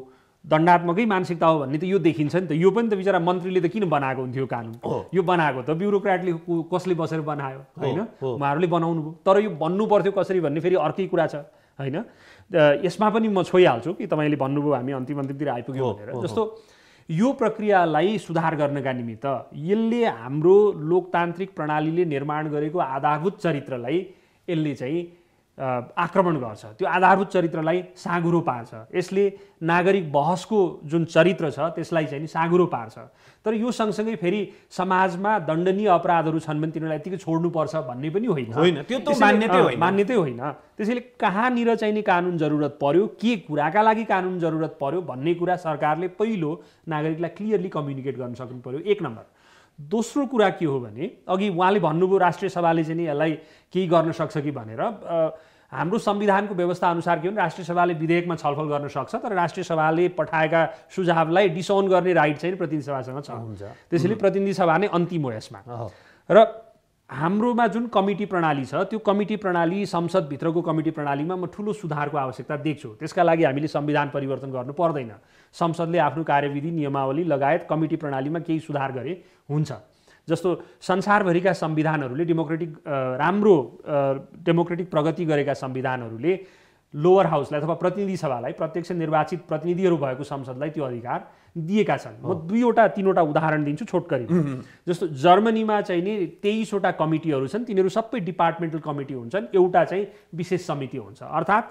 दण्डात्मकै मानसिकता हो भन्ने त यो देखिन्छ नि त। यो पनि त बिचरा मन्त्रीले त किन बनाएको हुन्थ्यो कानुन? यो बनाएको त। ब्युरोक्राटले कसले बसेर बनायो? होइन? उहाँहरूले बनाउनु भयो। तर यो बन्नु पर्थ्यो कसरी भन्ने फेरि अर्कै कुरा छ। होइन? यसमा पनि म छोइहाल्छु कि तपाईँले भन्नुभयो हामी अन्तिम अन्तिमतिर आइपुग्यो भनेर। जस्तो यो प्रक्रियालाई सुधार गर्नका निमित्त यसले हाम्रो लोकतान्त्रिक प्रणालीले निर्माण गरेको आधारभूत चरित्रलाई यसले चाहिँ आक्रमण गर्छ। त्यो आधारभूत चरित्रलाई साँगुरो पार्छ। यसले नागरिक बहसको जुन चरित्र छ त्यसलाई चाहिँ नि साँगुरो पार्छ। तर यो सँगसँगै फेरि समाजमा दण्डनीय अपराधहरू छन् भने तिनीहरूलाई यतिकै छोड्नुपर्छ भन्ने पनि होइन। होइन त्यो त मान्यतै होइन। मान्यतै होइन। त्यसैले कहाँनिर चाहिँ नि कानुन जरुरत पर्यो के कुराका लागि कानुन जरुरत पर्यो भन्ने कुरा सरकारले पहिलो नागरिकलाई क्लियरली कम्युनिकेट गर्न सक्नु पर्यो। एक नम्बर। दोस्रो कुरा के हो भने अघि उहाँले भन्नुभयो राष्ट्रिय सभाले चाहिँ नि यसलाई केही गर्न सक्छ कि भनेर हाम्रो संविधानको व्यवस्था अनुसार के हो भने राष्ट्रिय सभाले विधेयकमा छलफल गर्न सक्छ तर राष्ट्रिय सभाले पठाएका सुझावलाई डिसाउन गर्ने राइट चाहिँ प्रतिनिधि सभासँग छ त्यसैले प्रतिनिधि सभा नै अन्तिम हो यसमा। र हाम्रोमा जुन कमिटी प्रणाली छ त्यो कमिटी प्रणाली संसदभित्रको कमिटी प्रणालीमा म ठुलो सुधारको आवश्यकता देख्छु। त्यसका लागि हामीले संविधान परिवर्तन गर्नु पर्दैन। संसदले आफ्नो कार्यविधि नियमावली लगायत कमिटी प्रणालीमा केही सुधार गरे हुन्छ। जस्तो संसारभरिका संविधानहरूले डेमोक्रेटिक राम्रो डेमोक्रेटिक प्रगति गरेका संविधानहरूले लोवर हाउसलाई अथवा प्रतिनिधि सभालाई प्रत्यक्ष निर्वाचित प्रतिनिधिहरू भएको संसदलाई त्यो अधिकार दिएका छन्। म दुईवटा तिनवटा उदाहरण दिन्छु छोटकरी। जस्तो जर्मनीमा चाहिँ नि तेइसवटा कमिटीहरू छन् तिनीहरू सबै डिपार्टमेन्टल कमिटी हुन्छन् एउटा चाहिँ विशेष समिति हुन्छ। अर्थात्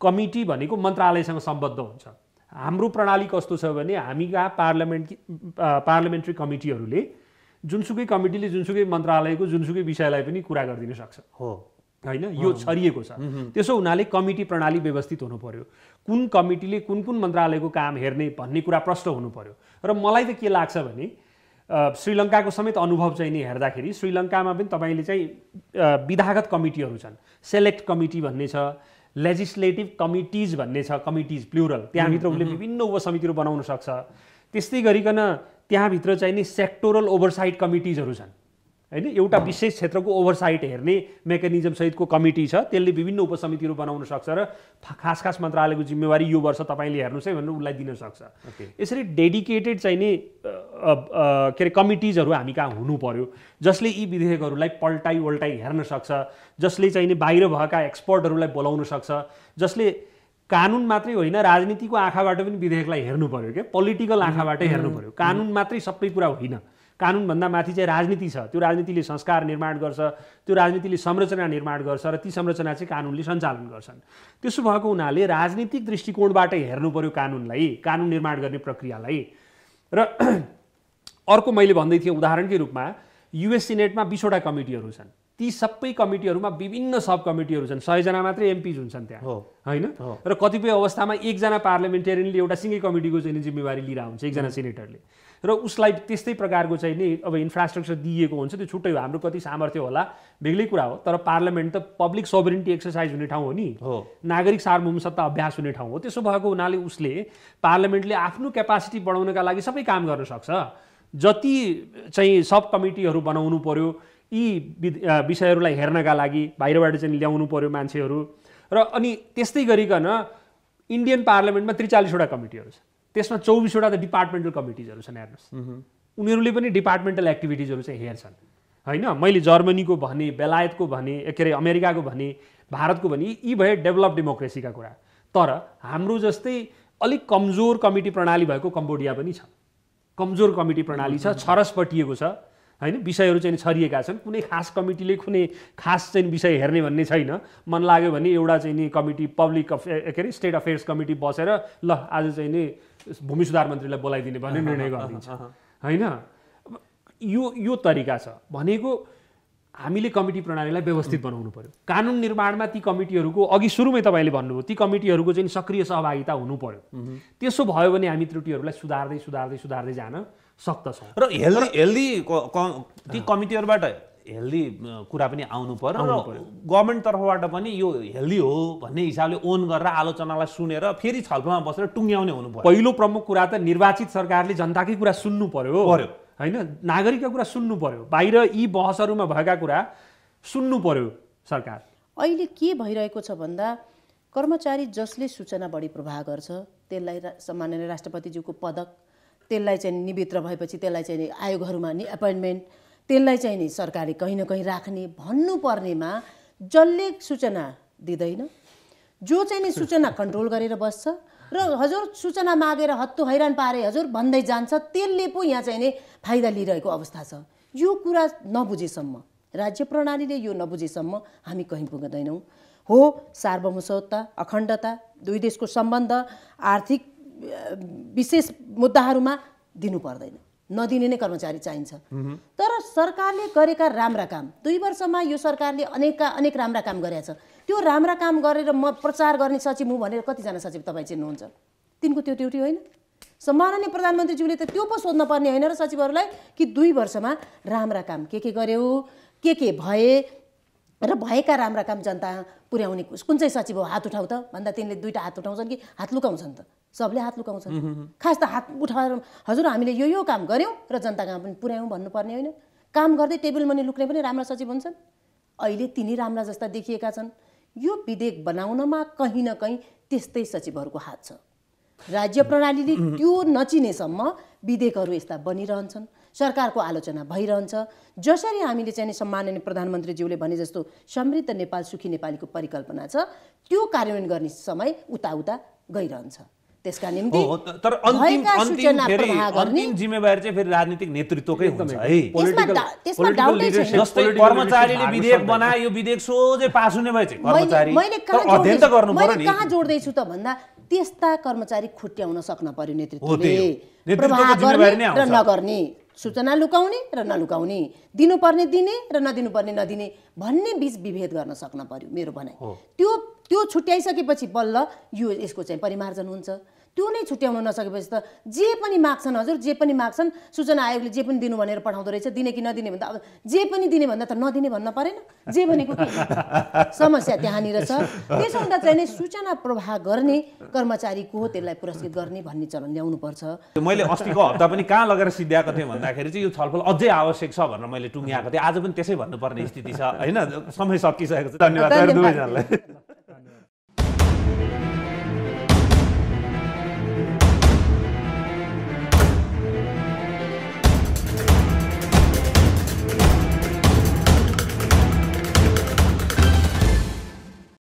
कमिटी भनेको मन्त्रालयसँग सम्बद्ध हुन्छ। हाम्रो प्रणाली कस्तो छ भने हामी कहाँ पार्लियामेन्ट पार्लियामेन्ट्री कमिटीहरूले जुनसुकै कमिटीले जुनसुकै मन्त्रालयको जुनसुकै विषयलाई पनि कुरा गरिदिन सक्छ। हो। होइन? यो छरिएको छ। त्यसो हुनाले कमिटी प्रणाली व्यवस्थित हुनु पर्यो। कुन कमिटीले कुन कुन मन्त्रालयको काम हेर्ने भन्ने कुरा प्रष्ट हुनु पर्यो। र मलाई त के लाग्छ भने श्रीलङ्काको समेत अनुभव चाहिँ नि हेर्दाखेरि श्रीलङ्कामा पनि तपाईँले चाहिँ विधागत कमिटीहरू छन्। सेलेक्ट कमिटी भन्ने छ। लेजिस्लेटिभ कमिटिज भन्ने छ कमिटिज प्लुरल त्यहाँभित्र उसले विभिन्न उपसमितिहरू बनाउन सक्छ। त्यस्तै गरिकन त्यहाँभित्र चाहिँ नि सेक्टोरल ओभरसाइट कमिटिजहरू छन्। होइन? एउटा विशेष क्षेत्रको ओभरसाइट हेर्ने मेकानिजम सहितको कमिटी छ। त्यसले विभिन्न उपसमितिहरू बनाउन सक्छ र खास खास मन्त्रालयको जिम्मेवारी यो वर्ष तपाईँले हेर्नुहोस् है भनेर उसलाई दिन सक्छ। यसरी डेडिकेटेड चाहिँ नि के अरे कमिटिजहरू हामी कहाँ हुनु पर्यो? जसले यी विधेयकहरूलाई पल्टाइ ओल्टाइ हेर्न सक्छ। जसले चाहिँ नि बाहिर भएका एक्सपर्टहरूलाई बोलाउन सक्छ। जसले कानुन मात्रै होइन राजनीतिको आँखाबाट पनि विधेयकलाई हेर्नु पर्यो क्या पोलिटिकल आँखाबाटै हेर्नु पर्यो। कानुन मात्रै सबै कुरा होइन। कानुनभन्दा माथि चाहिँ राजनीति छ। त्यो राजनीतिले संस्कार निर्माण गर्छ त्यो राजनीतिले संरचना निर्माण गर्छ र ती संरचना चाहिँ कानुनले सञ्चालन गर्छन्। त्यसो भएको हुनाले राजनीतिक दृष्टिकोणबाटै हेर्नु पर्यो कानुनलाई कानुन निर्माण गर्ने प्रक्रियालाई। र अर्को मैले भन्दै थिएँ उदाहरणकै रूपमा युएस सिनेटमा बिसवटा कमिटीहरू छन्। ती सबै कमिटीहरूमा विभिन्न सब कमिटीहरू छन्। सयजना मात्रै एमपिज हुन्छन् त्यहाँ। हो। होइन? र कतिपय अवस्थामा एकजना पार्लिमेन्टेरियनले एउटा सिङ्गै कमिटीको चाहिँ जिम्मेवारी लिएर हुन्छ एकजना सेनेटरले। र उसलाई त्यस्तै प्रकारको चाहिँ नि अब इन्फ्रास्ट्रक्चर दिइएको हुन्छ त्यो छुट्टै हो। हाम्रो कति सामर्थ्य होला बेग्लै कुरा हो। तर पार्लियामेन्ट त पब्लिक सोभरिन्टी एक्सर्साइज हुने ठाउँ हो नि। हो। नागरिक सार्वभौम सत्ता अभ्यास हुने ठाउँ हो। त्यसो भएको हुनाले उसले पार्लियामेन्टले आफ्नो क्यापासिटी बढाउनका लागि सबै काम गर्न सक्छ। जति चाहिँ सब कमिटीहरू बनाउनु पर्यो यी विषयहरूलाई हेर्नका लागि बाहिरबाट चाहिँ ल्याउनु पर्यो मान्छेहरू। र अनि त्यस्तै गरिकन इन्डियन पार्लियामेन्टमा त्रिचालिसवटा कमिटीहरू छ त्यसमा चौबिसवटा त डिपार्टमेन्टल कमिटिजहरू छन् हेर्नुहोस्। उनीहरूले पनि डिपार्टमेन्टल एक्टिभिटिजहरू चाहिँ हेर्छन्। होइन? मैले जर्मनीको भने बेलायतको भने के अरे अमेरिकाको भने भारतको भने यी भए डेभलप डेमोक्रेसीका कुरा। तर हाम्रो जस्तै अलिक कमजोर कमिटी प्रणाली भएको कम्बोडिया पनि छ। कमजोर कमिटी प्रणाली छ छरसपटिएको छ। होइन? विषयहरू चाहिँ छरिएका छन्। कुनै खास कमिटीले कुनै खास चाहिँ विषय हेर्ने भन्ने छैन। मन लाग्यो भने एउटा चाहिँ नि कमिटी पब्लिक अफे के अरे स्टेट अफेयर्स कमिटी बसेर ल आज चाहिँ नि भूमि सुधार मन्त्रीलाई बोलाइदिने भन्ने निर्णय गरिदिन्छ। होइन? यो यो तरिका छ। भनेको हामीले कमिटी प्रणालीलाई व्यवस्थित बनाउनु पर्यो। कानुन निर्माणमा ती कमिटीहरूको अघि सुरुमै तपाईँले भन्नुभयो ती कमिटीहरूको चाहिँ सक्रिय सहभागिता हुनु पर्यो। त्यसो भयो भने हामी त्रुटिहरूलाई सुधार्दै सुधार्दै सुधार्दै जान सक्दछौँ। र हेल्दी हेल्दी ती कमिटीहरूबाट हेल्दी कुरा पनि आउनु पर्यो र गभर्मेन्ट तर्फबाट पनि यो हेल्दी हो भन्ने हिसाबले ओन गरेर आलोचनालाई सुनेर फेरि छलफलमा बसेर टुङ्ग्याउने हुनु पर्यो पहिलो प्रमुख कुरा त निर्वाचित सरकारले जनताकै कुरा सुन्नु पर्यो पर्यो। होइन? नागरिकका कुरा सुन्नु पर्यो। बाहिर यी बहसहरूमा भएका कुरा सुन्नु पर्यो सरकार। अहिले के भइरहेको छ भन्दा कर्मचारी जसले सूचना बढी प्रवाह गर्छ त्यसलाई सम्माननीय राष्ट्रपतिज्यूको पदक त्यसलाई चाहिँ निमित्र भएपछि त्यसलाई चाहिँ आयोगहरूमा नि एपोइन्टमेन्ट त्यसलाई चाहिँ नि सरकारले कहीँ न कहीँ राख्ने भन्नुपर्नेमा जसले सूचना दिँदैन जो चाहिँ नि सूचना कन्ट्रोल गरेर बस्छ र हजुर सूचना मागेर हत्तु हैरान पारे हजुर भन्दै जान्छ त्यसले पो यहाँ चाहिँ नि फाइदा लिइरहेको अवस्था छ। यो कुरा नबुझेसम्म राज्य प्रणालीले यो नबुझेसम्म हामी कहीँ पुग्दैनौँ। हो सार्वभौमसत्ता अखण्डता दुई देशको सम्बन्ध आर्थिक विशेष मुद्दाहरूमा दिनु पर्दैन। नदिने नै कर्मचारी चाहिन्छ। तर सरकारले गरेका राम्रा काम दुई वर्षमा यो सरकारले अनेकका अनेक राम्रा काम गरेका छ। त्यो राम्रा काम गरेर म प्रचार गर्ने सचिव हुँ भनेर कतिजना सचिव तपाईँ चिन्नुहुन्छ? तिनको त्यो ड्युटी होइन। सम्माननीय प्रधानमन्त्रीज्यूले त त्यो पो सोध्न पर्ने होइन र सचिवहरूलाई कि दुई वर्षमा राम्रा काम के के गर्यो के के भए र भएका राम्रा काम जनता पुर्याउने कुन चाहिँ सचिव हो? हात उठाउ त। भन्दा तिनले दुईवटा हात उठाउँछन् कि? हात लुकाउँछन् त। सबले हात लुकाउँछन्। खास त हात उठाएर हजुर हामीले यो यो काम गऱ्यौँ र जनता कहाँ पनि पुर्यायौँ भन्नुपर्ने होइन। काम गर्दै टेबल मनी लुक्ने पनि राम्रा सचिव हुन्छन्। अहिले तिनी राम्रा जस्ता देखिएका छन्। यो विधेयक बनाउनमा कहीँ न कहीँ त्यस्तै सचिवहरूको हात छ। राज्य प्रणालीले त्यो नचिनेसम्म विधेयकहरू यस्ता बनिरहन्छन्। सरकारको आलोचना भइरहन्छ। जसरी हामीले चाहिँ नि सम्माननीय प्रधानमन्त्रीज्यूले भने जस्तो समृद्ध नेपाल सुखी नेपालीको परिकल्पना छ त्यो कार्यान्वयन गर्ने समय उता उता गइरहन्छ। त्यसका निम्ति तर अन्तिम अन्तिम फेरि अन्तिम जिम्मेवारी चाहिँ फेरि राजनीतिक नेतृत्वकै हुन्छ है। जस्तै कर्मचारीले विधेयक बनाए यो विधेयक सोझै पास हुने भए चाहिँ कर्मचारी अध्ययन त गर्नु पर्यो नि। कहाँ जोड्दैछु त भन्दा त्यस्ता कर्मचारी खुट्याउन सक्न पर्यो नेतृत्वले। जिम्मेवारी गर्ने र। नगर्ने। सूचना लुकाउने र नलुकाउने दिनुपर्ने दिने र नदिनुपर्ने नदिने भन्ने बिच विभेद गर्न सक्न पर्यो मेरो भनाइ। त्यो त्यो छुट्याइसकेपछि बल्ल यो यसको चाहिँ परिमार्जन हुन्छ। त्यो नै छुट्याउन नसकेपछि त जे पनि माग्छन् हजुर जे पनि माग्छन् सूचना आयोगले जे पनि दिनु भनेर पठाउँदो रहेछ दिने कि नदिने भन्दा अब जे पनि दिने भन्दा त नदिने भन्न परेन। जे भनेको समस्या त्यहाँनिर छ। त्यसो हुँदा चाहिँ नि सूचना प्रवाह गर्ने कर्मचारी को हो त्यसलाई पुरस्कृत गर्ने भन्ने चलन ल्याउनुपर्छ। मैले अस्तिको हप्ता पनि कहाँ लगेर सिद्ध्याएको थिएँ भन्दाखेरि चाहिँ यो छलफल अझै आवश्यक छ भनेर मैले टुङ्ग्याएको थिएँ। आज पनि त्यसै भन्नुपर्ने स्थिति छ। होइन समय सकिसकेको छ। धन्यवाद।